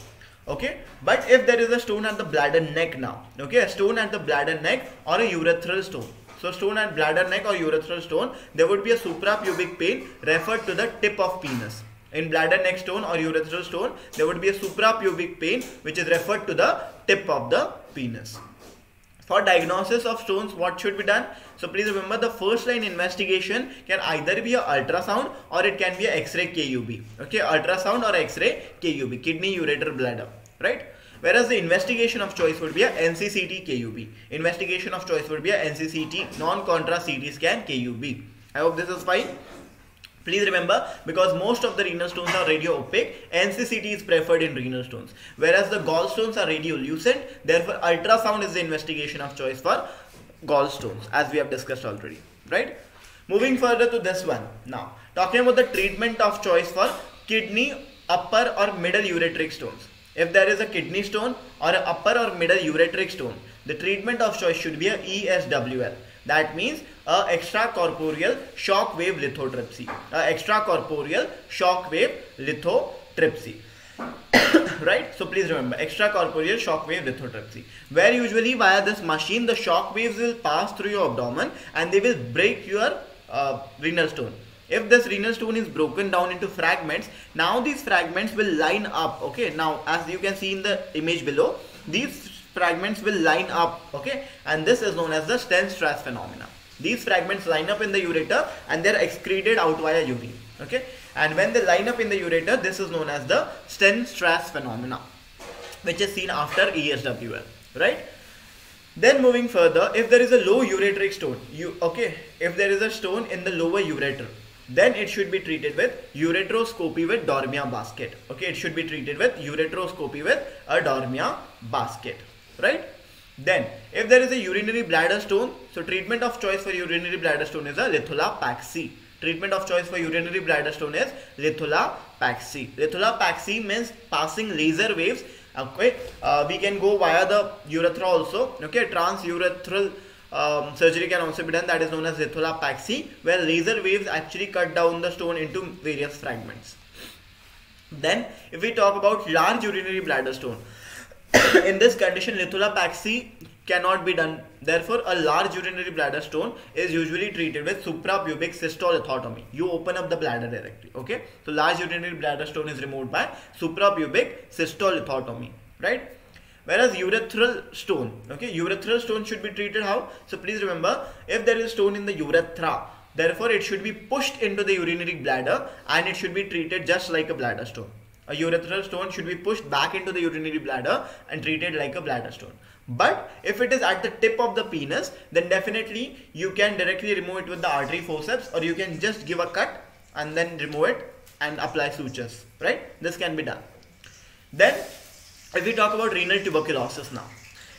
Okay? But if there is a stone at the bladder neck now okay? A stone at the bladder neck or a urethral stone. So stone at bladder neck or urethral stone there would be a suprapubic pain referred to the tip of penis in bladder neck stone or urethral stone there would be a suprapubic pain which is referred to the tip of the penis for diagnosis of stones what should be done so please remember the first line investigation can either be a ultrasound or it can be a x-ray KUB okay ultrasound or x-ray KUB kidney ureter bladder right? Whereas the investigation of choice would be a NCCT KUB. Investigation of choice would be a NCCT non-contrast CT scan KUB. I hope this is fine. Please remember, because most of the renal stones are radio opaque, NCCT is preferred in renal stones. Whereas the gallstones are radiolucent, therefore ultrasound is the investigation of choice for gallstones, as we have discussed already, right? Moving further to this one. Now, talking about the treatment of choice for kidney, upper or middle ureteric stones. If there is a kidney stone or an upper or middle ureteric stone, the treatment of choice should be a ESWL. That means a extracorporeal shock wave lithotripsy. A extracorporeal shock wave lithotripsy. *coughs* right? So please remember extracorporeal shock wave lithotripsy. Where usually via this machine the shock waves will pass through your abdomen and they will break your uh, renal stone if this renal stone is broken down into fragments now these fragments will line up okay now as you can see in the image below these fragments will line up okay? And this is known as the Steinstrasse phenomena. These fragments line up in the ureter and they're excreted out via urine okay? And when they line up in the ureter this is known as the Steinstrasse phenomena which is seen after ESWL right? Then moving further, if there is a low ureteric stone, you okay, if there is a stone in the lower ureter, then it should be treated with ureteroscopy with Dormia basket. Okay, it should be treated with ureteroscopy with a Dormia basket, right? Then, if there is a urinary bladder stone, so treatment of choice for urinary bladder stone is a lithola Treatment of choice for urinary bladder stone is lithola Lithola means passing laser waves. Okay uh, we can go via the urethra also. Okay transurethral um, surgery can also be done. That is known as lithola where laser waves actually cut down the stone into various fragments. Then if we talk about large urinary bladder stone in this condition lithola cannot be done. Therefore, a large urinary bladder stone is usually treated with suprapubic cystolithotomy. You open up the bladder directly. Okay. So, large urinary bladder stone is removed by suprapubic cystolithotomy. Right. Whereas urethral stone, okay, urethral stone should be treated how? So please remember, if there is stone in the urethra, therefore it should be pushed into the urinary bladder and it should be treated just like a bladder stone. A urethral stone should be pushed back into the urinary bladder and treated like a bladder stone. But if it is at the tip of the penis, then definitely you can directly remove it with the artery forceps or you can just give a cut and then remove it and apply sutures, right? This can be done. Then if we talk about renal tuberculosis now.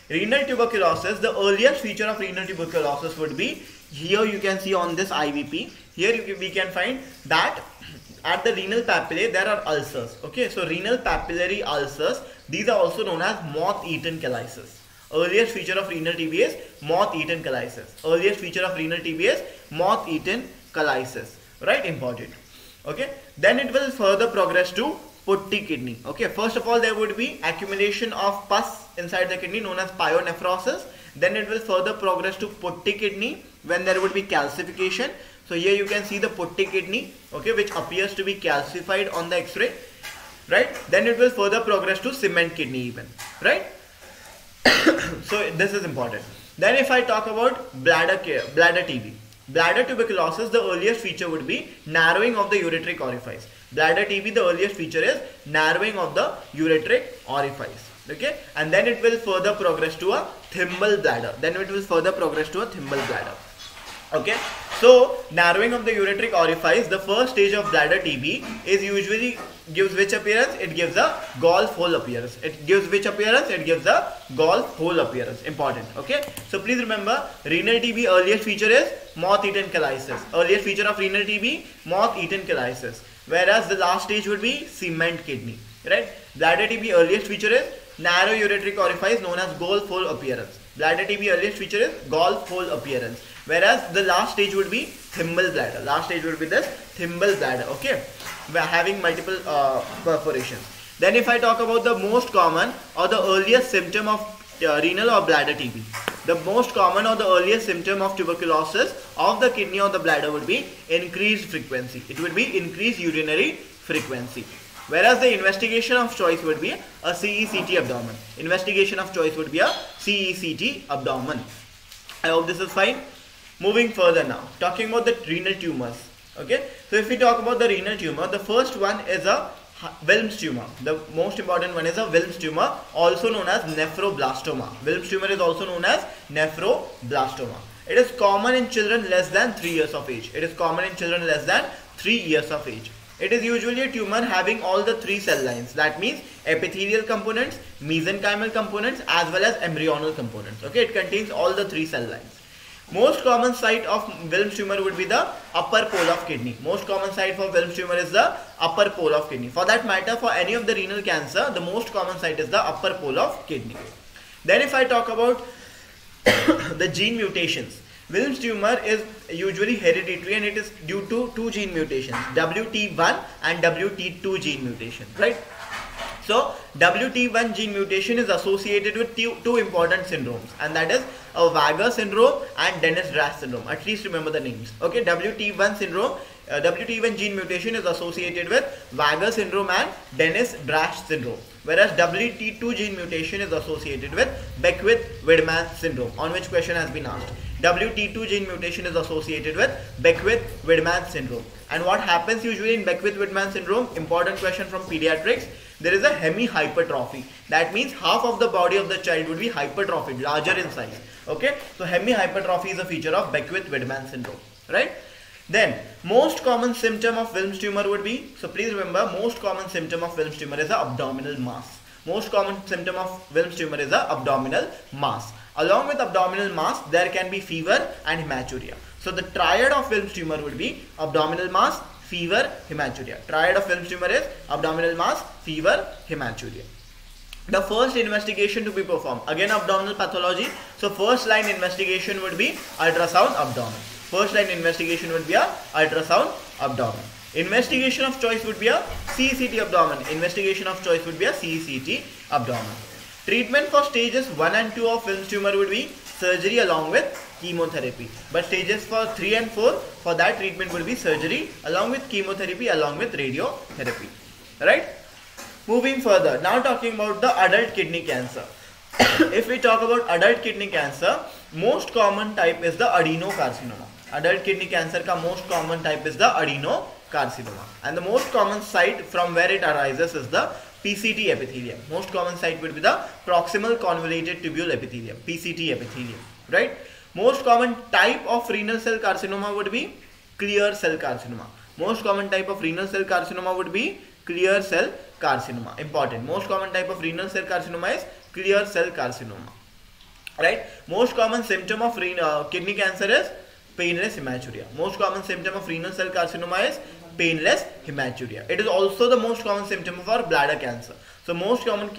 Renal tuberculosis, the earliest feature of renal tuberculosis would be, here you can see on this IVP, here we can find that at the renal papillae there are ulcers okay so renal papillary ulcers these are also known as moth-eaten calyces Earliest feature of renal tbs moth-eaten calyces. Earliest feature of renal tbs moth-eaten calyces. Right? Important. Okay. Then it will further progress to putty kidney. Okay. First of all, there would be accumulation of pus inside the kidney known as pyonephrosis. Then it will further progress to putty kidney when there would be calcification. So here you can see the putty kidney, okay, which appears to be calcified on the X-ray, right? Then it will further progress to cement kidney even, right? *coughs* so this is important. Then if I talk about bladder care, bladder TB. Bladder tuberculosis, the earliest feature would be narrowing of the ureteric orifice. Bladder TB, the earliest feature is narrowing of the ureteric orifice. Okay, and then it will further progress to a thimble bladder. Then it will further progress to a thimble bladder. Okay, so narrowing of the ureteric orifice, the first stage of bladder TB is usually gives which appearance? It gives a golf hole appearance. It gives which appearance? It gives a golf hole appearance. Important. Okay. So please remember, renal TB earliest feature is moth-eaten calyces. Earliest feature of renal TB, moth-eaten calyces. Whereas the last stage would be cement kidney. Right. Bladder TB earliest feature is narrow ureteric orifice known as golf hole appearance. Bladder TB earliest feature is golf hole appearance. Whereas the last stage would be thimble bladder. Last stage would be this thimble bladder. Okay we're having multiple uh, perforations. Then if I talk about the most common or the earliest symptom of uh, renal or bladder TB. The most common or the earliest symptom of tuberculosis of the kidney or the bladder would be increased frequency. It would be increased urinary frequency. Whereas the investigation of choice would be a CECT abdomen. Investigation of choice would be a CECT abdomen. I hope this is fine. Moving further now, talking about the renal tumors. Okay, so if we talk about the renal tumor, the first one is a Wilms tumor. The most important one is a Wilms tumor, also known as nephroblastoma. Wilms tumor is also known as nephroblastoma. It is common in children less than 3 years of age. It is common in children less than 3 years of age. It is usually a tumor having all the three cell lines. That means epithelial components, mesenchymal components as well as embryonal components. Okay, it contains all the three cell lines. Most common site of Wilms tumor would be the upper pole of kidney. Most common site for Wilms tumor is the upper pole of kidney. For that matter, for any of the renal cancer, the most common site is the upper pole of kidney. Then if I talk about *coughs* the gene mutations, Wilms tumor is usually hereditary and it is due to two gene mutations, WT1 and WT2 gene mutation, right? So WT1 gene mutation is associated with two, two important syndromes and that is a WAGR syndrome and Denys-Drash syndrome. At least remember the names. Okay, WT1 syndrome, uh, WT1 gene mutation is associated with WAGR syndrome and Denys-Drash syndrome. Whereas WT2 gene mutation is associated with Beckwith-Wiedemann syndrome on which question has been asked. WT2 gene mutation is associated with Beckwith-Wiedemann syndrome. And what happens usually in Beckwith-Wiedemann syndrome? Important question from pediatrics there is a hemihypertrophy. That means half of the body of the child would be hypertrophied, larger in size. Okay, so hemihypertrophy is a feature of Beckwith-Wiedemann syndrome, right? Then, most common symptom of Wilms tumor would be, so please remember, most common symptom of Wilms tumor is the abdominal mass. Most common symptom of Wilms tumor is the abdominal mass. Along with abdominal mass, there can be fever and hematuria. So the triad of Wilms tumor would be abdominal mass, fever, hematuria. Triad of Wilms tumor is abdominal mass, fever, hematuria. The first investigation to be performed, again abdominal pathology. So first line investigation would be ultrasound abdomen. First line investigation would be a ultrasound abdomen. Investigation of choice would be a CCT abdomen. Investigation of choice would be a CCT abdomen. Treatment for stages 1 and 2 of Wilms tumor would be surgery along with chemotherapy. But stages for 3 and 4, for that treatment would be surgery along with chemotherapy along with radiotherapy. Right? Moving further, now talking about the adult kidney cancer. *coughs* if we talk about adult kidney cancer, most common type is the adenocarcinoma. Adult kidney cancer ka most common type is the adenocarcinoma. And the most common site from where it arises is the PCT epithelium. Most common site would be the proximal convoluted tubule epithelium, PCT epithelium, right? Most common type of renal cell carcinoma would be clear cell carcinoma. Most common type of renal cell carcinoma would be clear cell carcinoma. Important. Most common type of renal cell carcinoma is clear cell carcinoma. Right? Most common symptom of renal, uh, kidney cancer is painless hematuria. Most common symptom of renal cell carcinoma is painless hematuria. It is also the most common symptom of our bladder cancer. So most common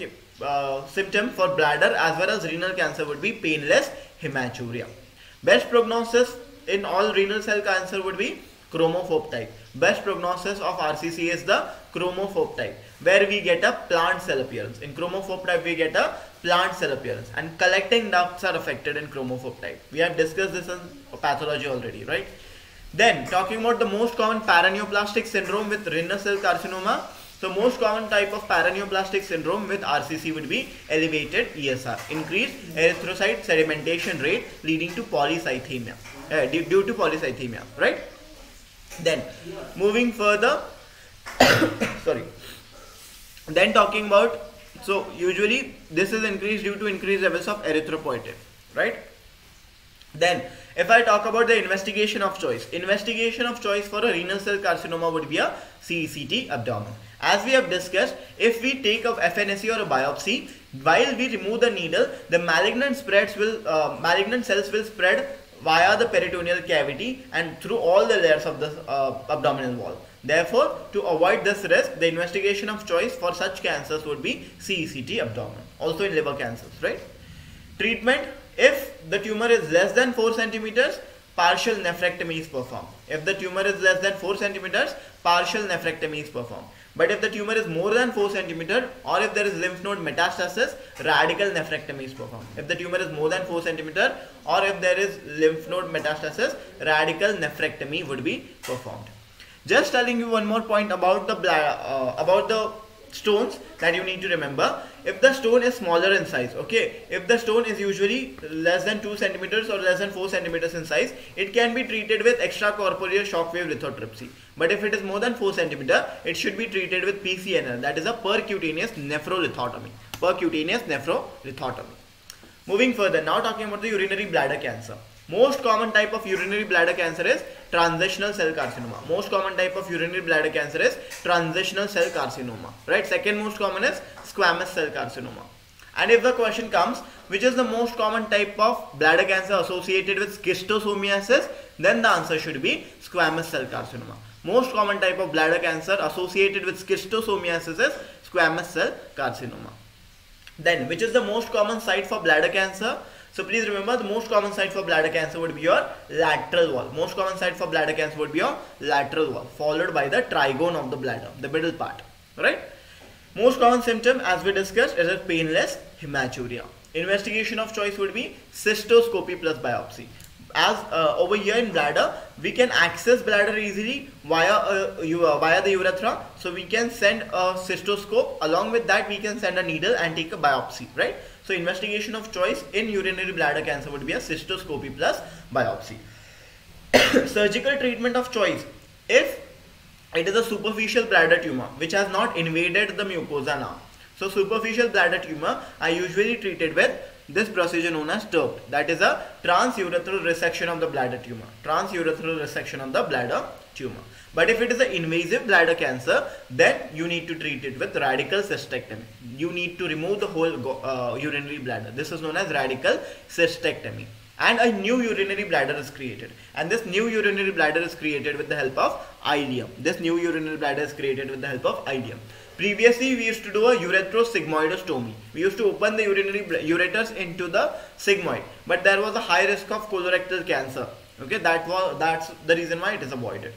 uh, symptom for bladder as well as renal cancer would be painless hematuria. Best prognosis in all renal cell cancer would be chromophobe type. Best prognosis of RCC is the chromophobe type where we get a plant cell appearance. In chromophobe type we get a plant cell appearance and collecting ducts are affected in chromophobe type. We have discussed this in pathology already, right? Then talking about the most common paraneoplastic syndrome with renal cell carcinoma. So most common type of paraneoplastic syndrome with RCC would be elevated ESR, increased erythrocyte sedimentation rate leading to polycythemia, uh, due, due to polycythemia, right? Then moving further, *coughs* sorry. Then talking about, so usually this is increased due to increased levels of erythropoietin, right? Then if I talk about the investigation of choice, investigation of choice for a renal cell carcinoma would be a CCT abdomen. As we have discussed, if we take a FNAC or a biopsy, while we remove the needle, the malignant spreads will, uh, malignant cells will spread via the peritoneal cavity and through all the layers of the uh, abdominal wall. Therefore, to avoid this risk, the investigation of choice for such cancers would be CCT abdomen, also in liver cancers, right? Treatment, if the tumor is less than 4 centimeters, partial nephrectomy is performed. If the tumor is less than 4 centimeters, partial nephrectomy is performed. But if the tumor is more than 4 centimeter or if there is lymph node metastasis, radical nephrectomy is performed. If the tumor is more than 4 centimeter or if there is lymph node metastasis, radical nephrectomy would be performed. Just telling you one more point about the uh, about the stones that you need to remember. If the stone is smaller in size okay if the stone is usually less than 2 centimeters or less than 4 centimeters in size it can be treated with extracorporeal shock wave lithotripsy. But if it is more than 4 centimeter it should be treated with PCNL that is a percutaneous nephrolithotomy. Percutaneous nephrolithotomy. Moving further now talking about the urinary bladder cancer most common type of urinary bladder cancer is transitional cell carcinoma. Most common type of urinary bladder cancer is transitional cell carcinoma. Right? Second most common is squamous cell carcinoma. And if the question comes, which is the most common type of bladder cancer associated with schistosomiasis, then the answer should be squamous cell carcinoma. Most common type of bladder cancer associated with schistosomiasis is squamous cell carcinoma. Then, which is the most common site for bladder cancer? So please remember the most common site for bladder cancer would be your lateral wall. Most common site for bladder cancer would be your lateral wall followed by the trigone of the bladder, the middle part, right? Most common symptom as we discussed is a painless hematuria. Investigation of choice would be cystoscopy plus biopsy. As uh, over here in bladder, we can access bladder easily via uh, uh, via the urethra. So we can send a cystoscope. Along with that, we can send a needle and take a biopsy, right? So investigation of choice in urinary bladder cancer would be a cystoscopy plus biopsy. *coughs* Surgical treatment of choice. If it is a superficial bladder tumor which has not invaded the mucosa now. So superficial bladder tumor are usually treated with this procedure known as TURP. That is a transurethral resection of the bladder tumor. Transurethral resection of the bladder tumor. But if it is an invasive bladder cancer, then you need to treat it with radical cystectomy. You need to remove the whole uh, urinary bladder. This is known as radical cystectomy. And a new urinary bladder is created. And this new urinary bladder is created with the help of ileum. This new urinary bladder is created with the help of ileum. Previously, we used to do a ureterosigmoidostomy. We used to open the urinary ureters into the sigmoid, but there was a high risk of colorectal cancer. Okay, that was that's the reason why it is avoided.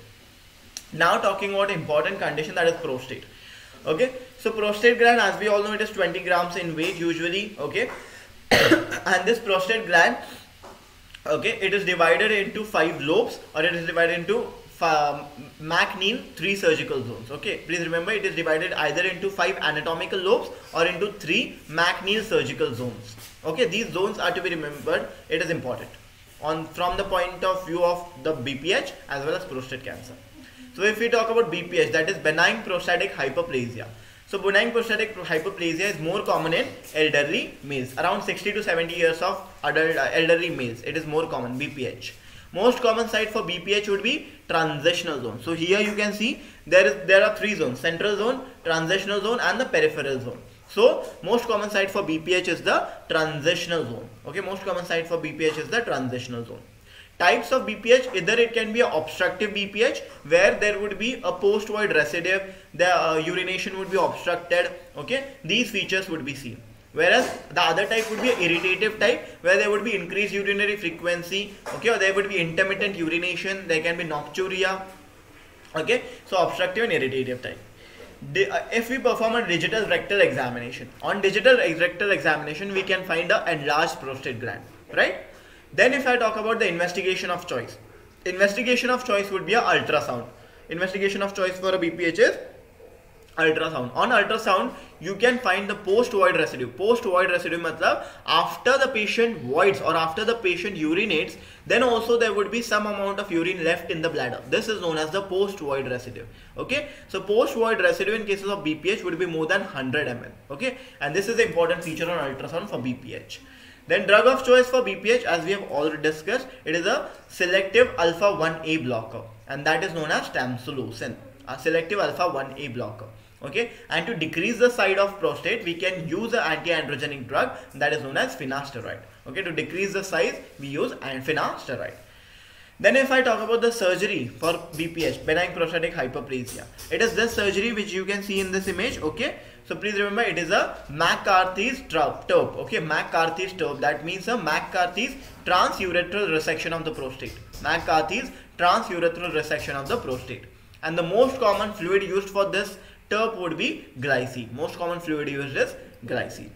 Now talking about important condition that is prostate. Okay, so prostate gland, as we all know, it is 20 grams in weight usually. Okay, *coughs* and this prostate gland, okay, it is divided into five lobes, or it is divided into um, McNeal three surgical zones. Okay, please remember it is divided either into five anatomical lobes or into three McNeal surgical zones. Okay, these zones are to be remembered. It is important on from the point of view of the BPH as well as prostate cancer. So if we talk about BPH, that is benign prostatic hyperplasia. So benign prostatic hyperplasia is more common in elderly males, around 60 to 70 years of adult uh, elderly males. It is more common BPH. Most common site for BPH would be transitional zone. So here you can see there is there are three zones, central zone, transitional zone and the peripheral zone. So most common site for BPH is the transitional zone. Okay, most common site for BPH is the transitional zone. Types of BPH, either it can be a obstructive BPH where there would be a post void residue, the uh, urination would be obstructed. Okay, these features would be seen. Whereas the other type would be an irritative type where there would be increased urinary frequency, okay, or there would be intermittent urination, there can be nocturia, okay, so obstructive and irritative type. Uh, if we perform a digital rectal examination, on digital rectal examination we can find a enlarged prostate gland, right? Then if I talk about the investigation of choice, investigation of choice would be a ultrasound. Investigation of choice for a BPH is ultrasound. On ultrasound you can find the post void residue. Post void residue matlab after the patient voids or after the patient urinates then also there would be some amount of urine left in the bladder. This is known as the post void residue. Okay? So post void residue in cases of bph would be more than 100 ml okay? And this is an important feature on ultrasound for bph then drug of choice for BPH as we have already discussed it is a selective alpha 1a blocker and that is known as tamsulosin a selective alpha 1a blocker okay? And to decrease the size of prostate we can use an anti-androgenic drug that is known as finasteride okay? To decrease the size we use finasteride then if I talk about the surgery for BPH, benign prostatic hyperplasia, it is this surgery which you can see in this image, okay? So please remember it is a McCarthy's TURP, okay? McCarthy's TURP, that means a McCarthy's transurethral resection of the prostate. McCarthy's transurethral resection of the prostate. And the most common fluid used for this TURP would be glycine. Most common fluid used is glycine.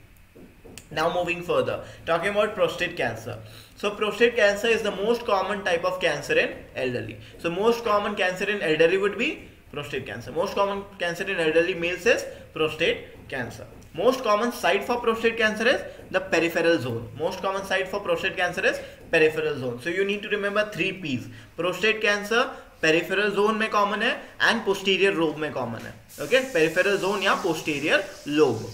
Now moving further, talking about prostate cancer. So prostate cancer is the most common type of cancer in elderly so most common cancer in elderly would be prostate cancer most common cancer in elderly males is prostate cancer most common site for prostate cancer is the peripheral zone most common site for prostate cancer is peripheral zone so you need to remember three Ps prostate cancer peripheral zone में common है and posterior lobe में common है. Okay peripheral zone या posterior lobe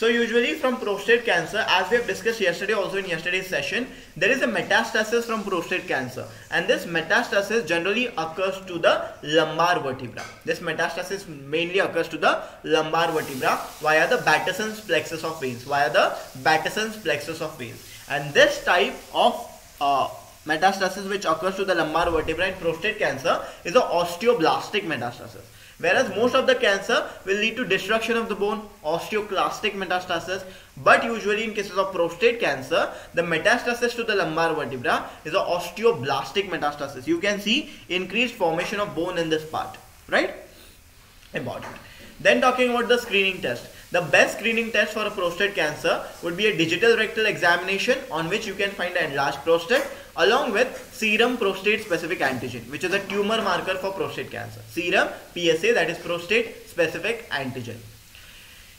So usually from prostate cancer, as we have discussed yesterday also in yesterday's session, there is a metastasis from prostate cancer and this metastasis generally occurs to the lumbar vertebra. This metastasis mainly occurs to the lumbar vertebra via the Batson's plexus of veins, via the Batson's plexus of veins. And this type of uh, metastasis which occurs to the lumbar vertebra in prostate cancer is an osteoblastic metastasis. Whereas most of the cancer will lead to destruction of the bone, osteoclastic metastasis. But usually in cases of prostate cancer, the metastasis to the lumbar vertebra is an osteoblastic metastasis. You can see increased formation of bone in this part, right? Important. Then talking about the screening test. The best screening test for a prostate cancer would be a digital rectal examination on which you can find an enlarged prostate along with serum prostate specific antigen which is a tumor marker for prostate cancer. Serum PSA that is prostate specific antigen.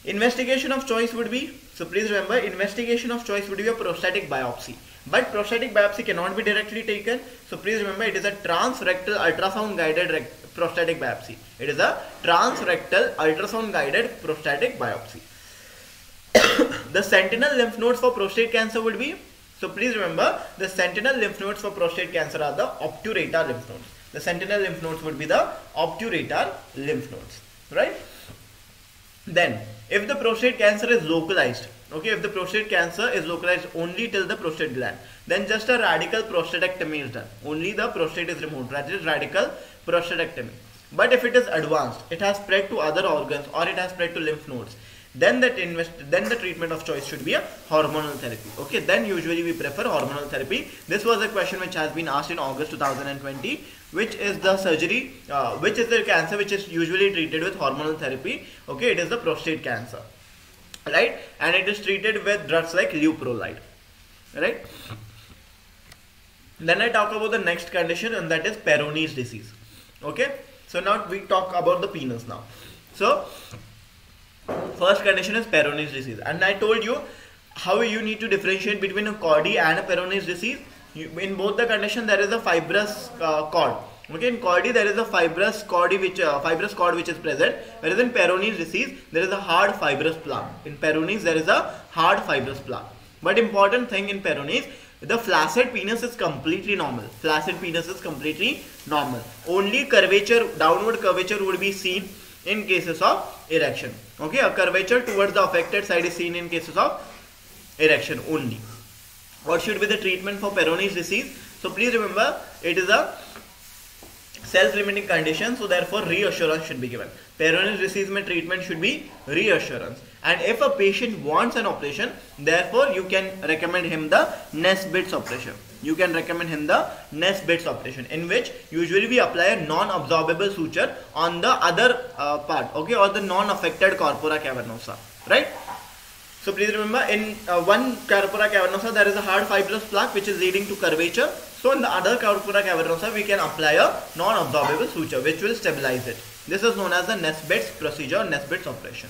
Investigation of choice would be, so please remember investigation of choice would be a prostatic biopsy. But prostatic biopsy cannot be directly taken. So please remember it is a transrectal ultrasound guided prostatic biopsy. It is a transrectal ultrasound guided prostatic biopsy. *coughs* the sentinel lymph nodes for prostate cancer would be so please remember the sentinel lymph nodes for prostate cancer are the obturator lymph nodes. The sentinel lymph nodes would be the obturator lymph nodes, right? Then, if the prostate cancer is localized, okay, if the prostate cancer is localized only till the prostate gland, then just a radical prostatectomy is done. Only the prostate is removed, that is radical prostatectomy. But if it is advanced, it has spread to other organs or it has spread to lymph nodes, then that invest then the treatment of choice should be a hormonal therapy. Okay then usually we prefer hormonal therapy. This was a question which has been asked in august 2020 which is the surgery uh, which is the cancer which is usually treated with hormonal therapy. Okay it is the prostate cancer right? And it is treated with drugs like leuprolide right? Then i talk about the next condition and that is peyronie's disease. Okay so now we talk about the penis now. So First condition is Peyronie's disease. And I told you how you need to differentiate between a chordee and a Peyronie's disease. You, in both the condition there is a fibrous uh, cord. Okay, in chordee there is a fibrous cord which uh, fibrous cord which is present, whereas in Peyronie's disease there is a hard fibrous plug. In Peyronie's there is a hard fibrous plug. But important thing in Peyronie's the flaccid penis is completely normal. Flaccid penis is completely normal. Only curvature, downward curvature would be seen in cases of erection. Okay, a curvature towards the affected side is seen in cases of erection only. What should be the treatment for Peyronie's disease? So please remember, it is a self-limiting condition, so therefore reassurance should be given. Peyronie's disease treatment should be reassurance. And if a patient wants an operation, therefore you can recommend him the Nesbit's operation. You can recommend him the Nesbit's operation in which usually we apply a non-absorbable suture on the other uh, part okay or the non-affected corpora cavernosa right? So please remember in uh, one corpora cavernosa there is a hard fibrous plaque which is leading to curvature. So in the other corpora cavernosa we can apply a non-absorbable suture which will stabilize it this is known as the Nesbit's procedure Nesbit's operation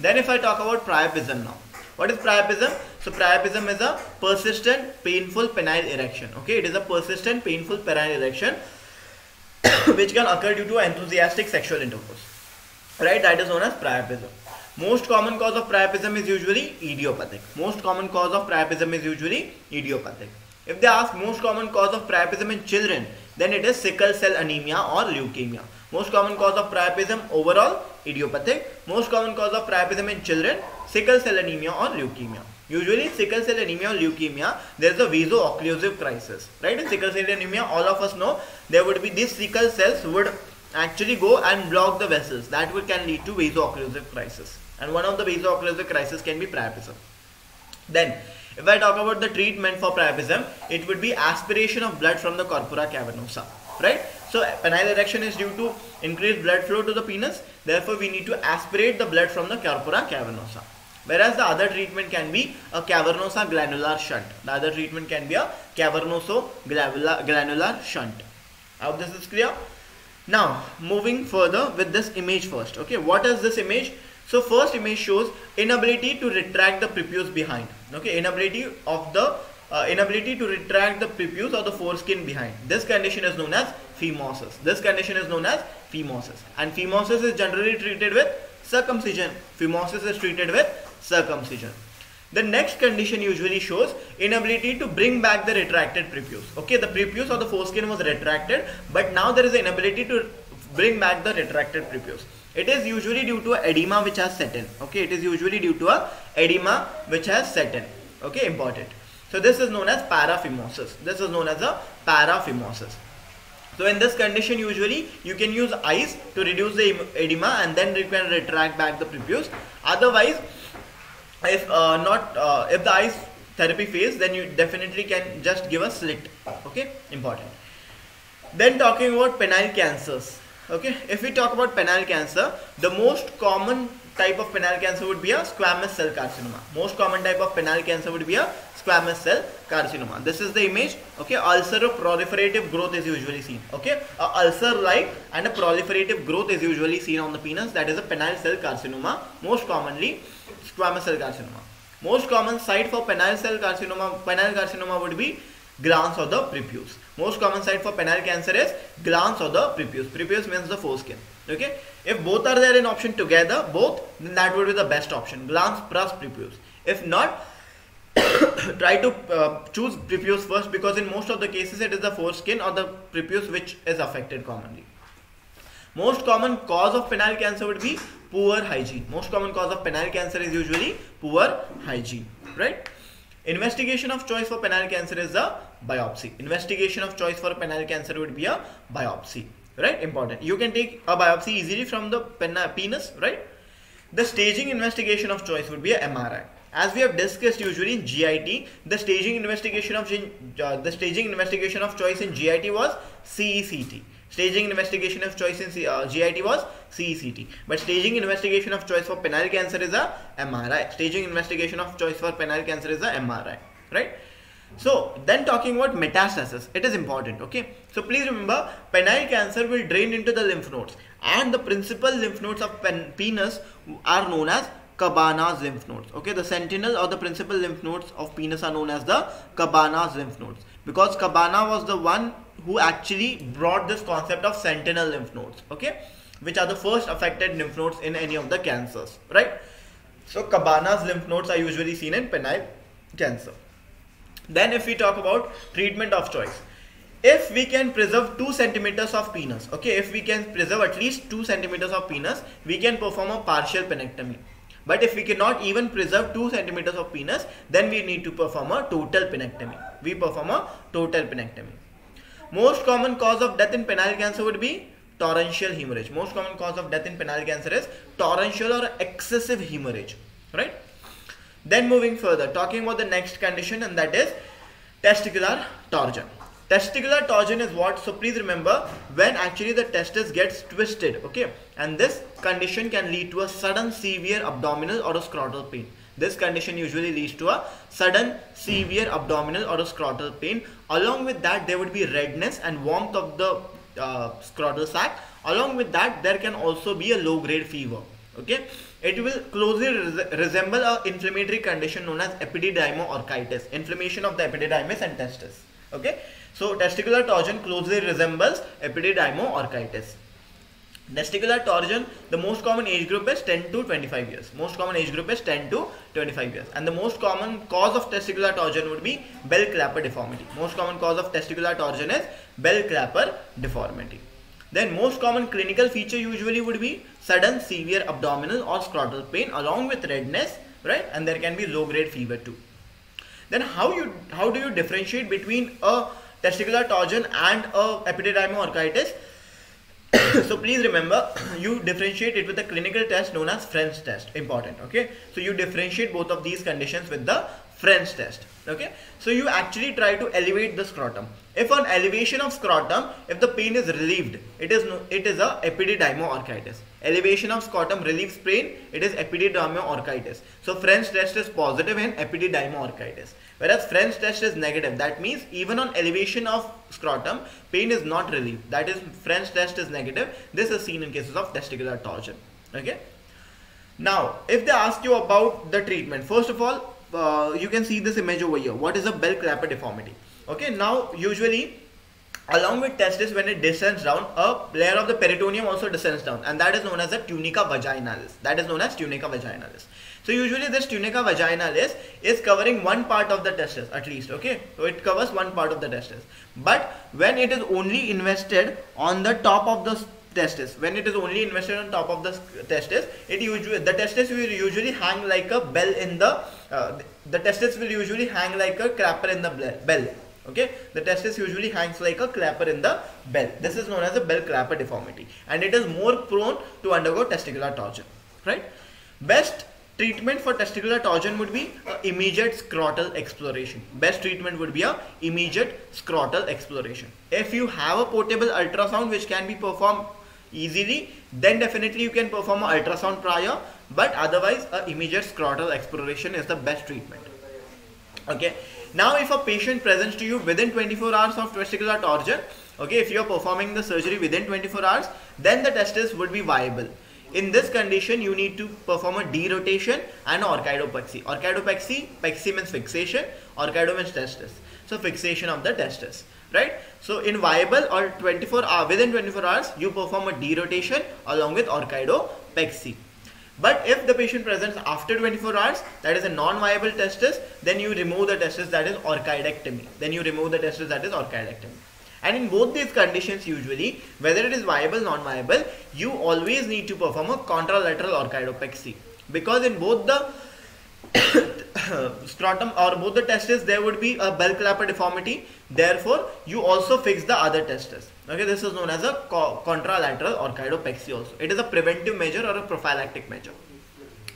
then if I talk about priapism now what is priapism? So priapism is a persistent painful penile erection. Okay, it is a persistent painful penile erection *coughs* which can occur due to enthusiastic sexual intercourse. Right, that is known as priapism. Most common cause of priapism is usually idiopathic. Most common cause of priapism is usually idiopathic. If they ask most common cause of priapism in children, then it is sickle cell anemia or leukemia. Most common cause of priapism overall idiopathic. Most common cause of priapism in children sickle cell anemia or leukemia. Usually sickle cell anemia or leukemia, there is a vaso-occlusive crisis. Right? In sickle cell anemia, all of us know there would be these sickle cells would actually go and block the vessels. That would can lead to vaso-occlusive crisis. And one of the vaso-occlusive crisis can be priapism. Then, if I talk about the treatment for priapism, it would be aspiration of blood from the corpora cavernosa. Right? So penile erection is due to increased blood flow to the penis. Therefore, we need to aspirate the blood from the corpora cavernosa. Whereas the other treatment can be a cavernosa glandular shunt. The other treatment can be a cavernoso glandular shunt. I hope this is clear. Now, moving further with this image first. Okay, what is this image? So first image shows inability to retract the prepuce behind. Okay, inability of the uh, inability to retract the prepuce or the foreskin behind. This condition is known as phimosis. This condition is known as phimosis. And phimosis is generally treated with circumcision. Phimosis is treated with circumcision. The next condition usually shows inability to bring back the retracted prepuce. Okay, the prepuce or the foreskin was retracted, but now there is an inability to bring back the retracted prepuce. It is usually due to edema which has set in. Okay, it is usually due to a edema which has set in. Okay, important. So this is known as paraphimosis. This is known as a paraphimosis. So in this condition usually you can use ice to reduce the edema and then you can retract back the prepuce. Otherwise if uh, not uh, if the ice therapy fails then you definitely can just give a slit. Okay? Important. Then talking about penile cancers. Okay? If we talk about penile cancer the most common type of penile cancer would be a squamous cell carcinoma most common type of penile cancer would be a squamous cell carcinoma this is the image okay ulcer of proliferative growth is usually seen okay a ulcer like and a proliferative growth is usually seen on the penis that is a penile cell carcinoma most commonly squamous cell carcinoma. Most common site for penile cell carcinoma, penile carcinoma would be glans or the prepuce. Most common site for penile cancer is glans or the prepuce. Prepuce means the foreskin. Okay. If both are there in option together, both, then that would be the best option. Glans plus prepuce. If not, *coughs* try to uh, choose prepuce first because in most of the cases it is the foreskin or the prepuce which is affected commonly. Most common cause of penile cancer would be poor hygiene. Most common cause of penile cancer is usually poor hygiene, right? Investigation of choice for penile cancer is a biopsy. Investigation of choice for penile cancer would be a biopsy, right? Important. You can take a biopsy easily from the penis, right? The staging investigation of choice would be a MRI. As we have discussed usually in GIT, the staging investigation of uh, the staging investigation of choice in GIT was CECT. Staging investigation of choice in uh, GIT was CECT. But staging investigation of choice for penile cancer is a MRI. Staging investigation of choice for penile cancer is a MRI. Right? So then talking about metastasis, it is important. Okay. So please remember penile cancer will drain into the lymph nodes and the principal lymph nodes of pen penis are known as Cabanas lymph nodes. Okay, the sentinel or the principal lymph nodes of penis are known as the Cabanas lymph nodes because Cabanas was the one who actually brought this concept of sentinel lymph nodes. Okay, which are the first affected lymph nodes in any of the cancers, right? So Cabanas lymph nodes are usually seen in penile cancer. Then if we talk about treatment of choice, if we can preserve 2 centimeters of penis, okay, if we can preserve at least 2 centimeters of penis, we can perform a partial penectomy. But if we cannot even preserve 2 centimeters of penis, then we need to perform a total penectomy. We perform a total penectomy. Most common cause of death in penile cancer would be torrential hemorrhage. Most common cause of death in penile cancer is torrential or excessive hemorrhage. Right? Then moving further, talking about the next condition and that is testicular torsion. Testicular torsion is what? So please remember when actually the testis gets twisted, okay? And this condition can lead to a sudden severe abdominal or a scrotal pain. This condition usually leads to a sudden severe abdominal or a scrotal pain. Along with that, there would be redness and warmth of the uh, scrotal sac. Along with that, there can also be a low grade fever, okay? It will closely res resemble a inflammatory condition known as epididymoorchitis, inflammation of the epididymis and testis, okay? So testicular torsion closely resembles epididymoorchitis. Testicular torsion, the most common age group is 10 to 25 years. Most common age group is 10 to 25 years. And the most common cause of testicular torsion would be bell clapper deformity. Most common cause of testicular torsion is bell clapper deformity. Then most common clinical feature usually would be sudden severe abdominal or scrotal pain along with redness, right? And there can be low grade fever too. Then how you how do you differentiate between a testicular torsion and a epididymoorchitis. *coughs* so please remember *coughs* you differentiate it with a clinical test known as Prehn test important okay so you differentiate both of these conditions with the Prehn test okay so you actually try to elevate the scrotum if on elevation of scrotum if the pain is relieved it is it is a epididymoorchitis elevation of scrotum relieves pain it is epididymoorchitis so Prehn test is positive in epididymoorchitis Whereas Prehn test is negative. That means even on elevation of scrotum, pain is not relieved. That is Prehn test is negative. This is seen in cases of testicular torsion. Okay. Now, if they ask you about the treatment, first of all, uh, you can see this image over here. What is a bell clapper deformity? Okay. Now, usually along with testis when it descends down a layer of the peritoneum also descends down and that is known as the tunica vaginalis that is known as tunica vaginalis so usually this tunica vaginalis is covering one part of the testis at least okay so it covers one part of the testis but when it is only invested on the top of the testis when it is only invested on top of the testis it usually the testis will usually hang like a bell in the uh, the testis will usually hang like a clapper in the bell. Okay? The testis usually hangs like a clapper in the bell. This is known as a bell clapper deformity. And it is more prone to undergo testicular torsion. Right? Best treatment for testicular torsion would be immediate scrotal exploration. Best treatment would be a immediate scrotal exploration. If you have a portable ultrasound which can be performed easily then definitely you can perform an ultrasound prior but otherwise a immediate scrotal exploration is the best treatment okay now if a patient presents to you within 24 hours of testicular torsion, okay, if you are performing the surgery within 24 hours, then the testis would be viable. In this condition, you need to perform a derotation and orchidopexy. Orchidopexy, pexy means fixation, orchido means testis. So fixation of the testis, right? So in viable or 24 hour, within 24 hours, you perform a derotation along with orchidopexy. But if the patient presents after 24 hours, that is a non-viable testis, then you remove the testis that is orchidectomy. Then you remove the testis that is orchidectomy. And in both these conditions usually, whether it is viable, non-viable, you always need to perform a contralateral orchidopexy. Because in both the *coughs* scrotum or both the testes there would be a bell clapper deformity. Therefore you also fix the other testes. Okay this is known as a co contralateral orchidopexy also. It is a preventive measure or a prophylactic measure.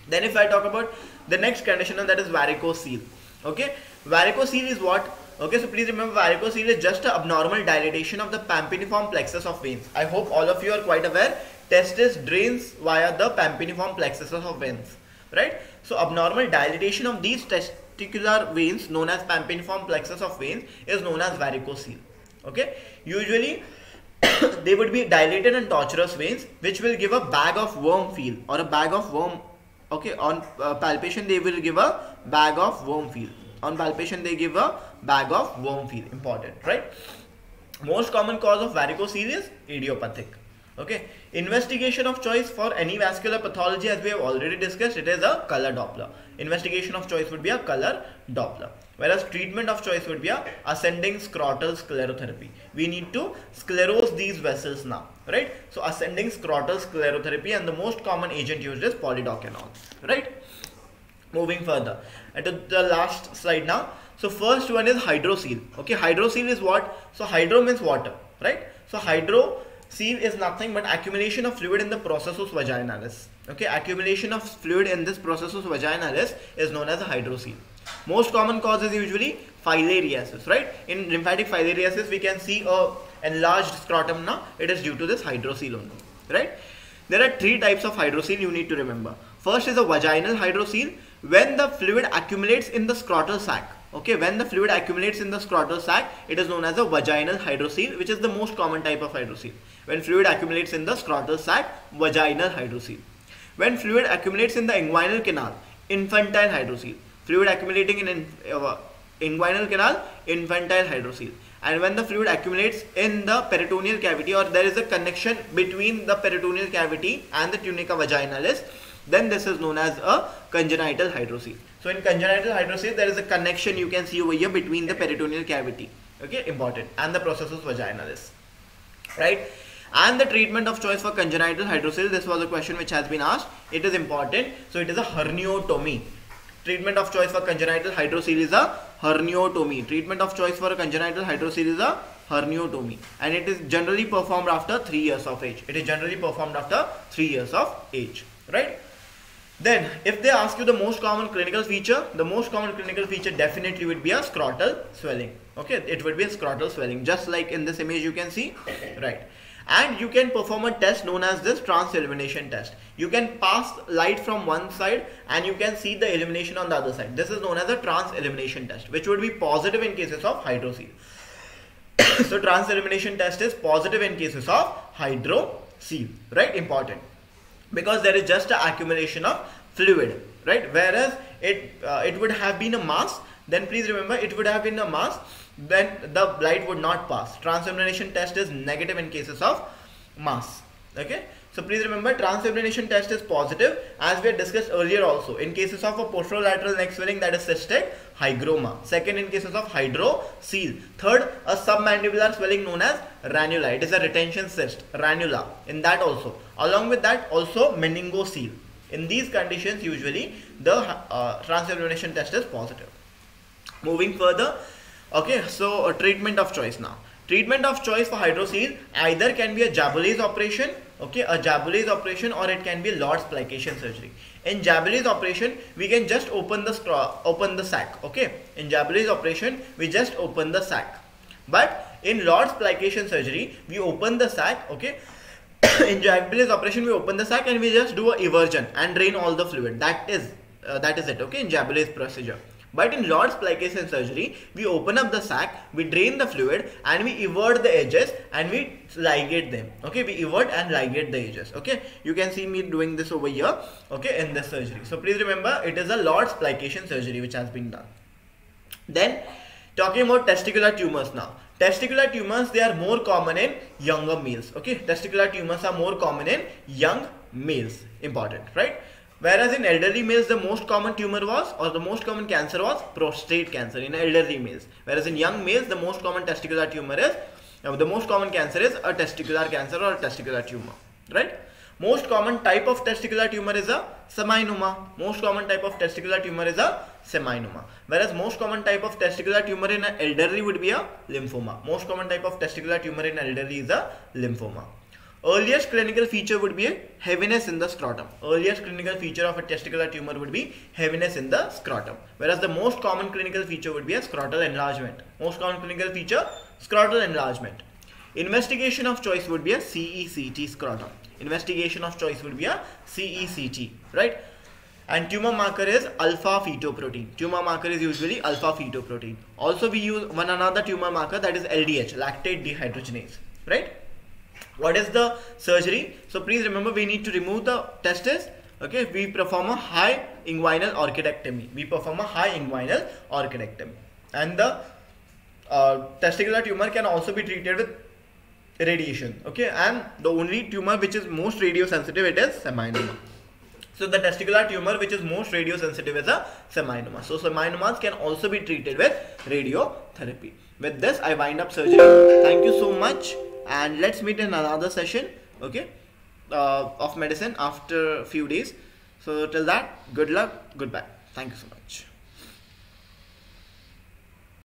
Then if i talk about the next condition that is varicocele. Okay varicocele is what? Okay, so please remember varicocele is just an abnormal dilatation of the pampiniform plexus of veins. I hope all of you are quite aware. Testis drains via the pampiniform plexus of veins, right? So abnormal dilatation of these testicular veins known as pampiniform plexus of veins is known as varicocele. Okay, usually *coughs* they would be dilated and tortuous veins which will give a bag of worm feel or a bag of worm. Okay, on uh, palpation they will give a bag of worm feel. On palpation they give a bag of worm feel. Important right? Most common cause of varicocele is idiopathic okay? Investigation of choice for any vascular pathology as we have already discussed it is a color doppler. Investigation of choice would be a color doppler. Whereas treatment of choice would be a ascending scrotal sclerotherapy. We need to sclerose these vessels now right? So ascending scrotal sclerotherapy and the most common agent used is polidocanol right? Moving further. And to the last slide now. So first one is hydrocele okay? Hydrocele is what? So hydro means water right? So hydrocele is nothing but accumulation of fluid in the processus vaginalis. Okay accumulation of fluid in this processus vaginalis is known as a hydrocele most common cause is usually filariasis right? In lymphatic filariasis we can see a enlarged scrotum now. It is due to this hydrocele only right? There are three types of hydrocele you need to remember. First is a vaginal hydrocele when the fluid accumulates in the scrotal sac okay when the fluid accumulates in the scrotal sac it is known as a vaginal hydrocele which is the most common type of hydrocele. When fluid accumulates in the scrotal sac vaginal hydrocele. When fluid accumulates in the inguinal canal infantile hydrocele. Fluid accumulating in uh, inguinal canal infantile hydrocele. And when the fluid accumulates in the peritoneal cavity or there is a connection between the peritoneal cavity and the tunica vaginalis then this is known as a congenital hydrocele. So in congenital hydrocele, there is a connection you can see over here between the peritoneal cavity, okay, important, and the process processus vaginalis, right? And the treatment of choice for congenital hydrocele, this was a question which has been asked. It is important. So it is a herniotomy. Treatment of choice for congenital hydrocele is a herniotomy. Treatment of choice for congenital hydrocele is a herniotomy and it is generally performed after 3 years of age. It is generally performed after 3 years of age, right? Then, if they ask you the most common clinical feature, the most common clinical feature definitely would be a scrotal swelling. Okay, it would be a scrotal swelling, just like in this image you can see, right? And you can perform a test known as this trans-illumination test. You can pass light from one side and you can see the illumination on the other side. This is known as a trans-illumination test, which would be positive in cases of hydrocele. *coughs* so trans-illumination test is positive in cases of hydrocele, right? Important because there is just an accumulation of fluid right? Whereas it uh, it would have been a mass then please remember it would have been a mass then the light would not pass. Trans-illumination test is negative in cases of mass okay so please remember trans-illumination test is positive as we had discussed earlier also. In cases of a posterolateral neck swelling that is cystic hygroma. Second in cases of hydrocele third a submandibular swelling known as ranula. It is a retention cyst ranula in that also. Along with that also meningocele in these conditions usually the uh, trans-illumination test is positive. Moving further okay so a treatment of choice now. Treatment of choice for hydrocele either can be a Jaboulay's operation okay a Jaboulay's operation or it can be a Lord's plication surgery. In Jaboulay's operation we can just open the straw open the sac okay in Jaboulay's operation we just open the sac but in Lord's plication surgery we open the sac okay? *coughs* In Jaboulay's operation we open the sac and we just do a eversion and drain all the fluid. That is uh, that is it okay in Jaboulay's procedure But in Lord plication surgery, we open up the sac, we drain the fluid and we evert the edges and we ligate them. Okay, we evert and ligate the edges. Okay, you can see me doing this over here. Okay, in this surgery. So please remember, it is a Lord plication surgery which has been done. Then talking about testicular tumors now. Testicular tumors they are more common in younger males. Okay, testicular tumors are more common in young males. Important, right? Whereas in elderly males, the most common tumor was, or the most common cancer was prostate cancer in elderly males. Whereas in young males, the most common testicular tumor is, uh, the most common cancer is a testicular cancer or testicular tumor, right? Most common type of testicular tumor is a seminoma. Most common type of testicular tumor is a seminoma. Whereas most common type of testicular tumor in elderly would be a lymphoma. Most common type of testicular tumor in elderly is a lymphoma. Earliest clinical feature would be a heaviness in the scrotum. Earliest clinical feature of a testicular tumor would be heaviness in the scrotum. Whereas the most common clinical feature would be a scrotal enlargement. Most common clinical feature, scrotal enlargement. Investigation of choice would be a CECT scrotum. Investigation of choice would be a CECT, right? And tumor marker is alpha fetoprotein. Tumor marker is usually alpha fetoprotein. Also we use one another tumor marker that is LDH, lactate dehydrogenase, right? What is the surgery? So please remember we need to remove the testis. Okay, we perform a high inguinal orchidectomy. We perform a high inguinal orchidectomy. And the uh, testicular tumor can also be treated with radiation. Okay, and the only tumor which is most radiosensitive it is seminoma. So the testicular tumor which is most radiosensitive is a seminoma. So seminomas can also be treated with radiotherapy. With this I wind up surgery. Thank you so much and let's meet in another session okay uh, of medicine after a few days. So till that good luck goodbye. Thank you so much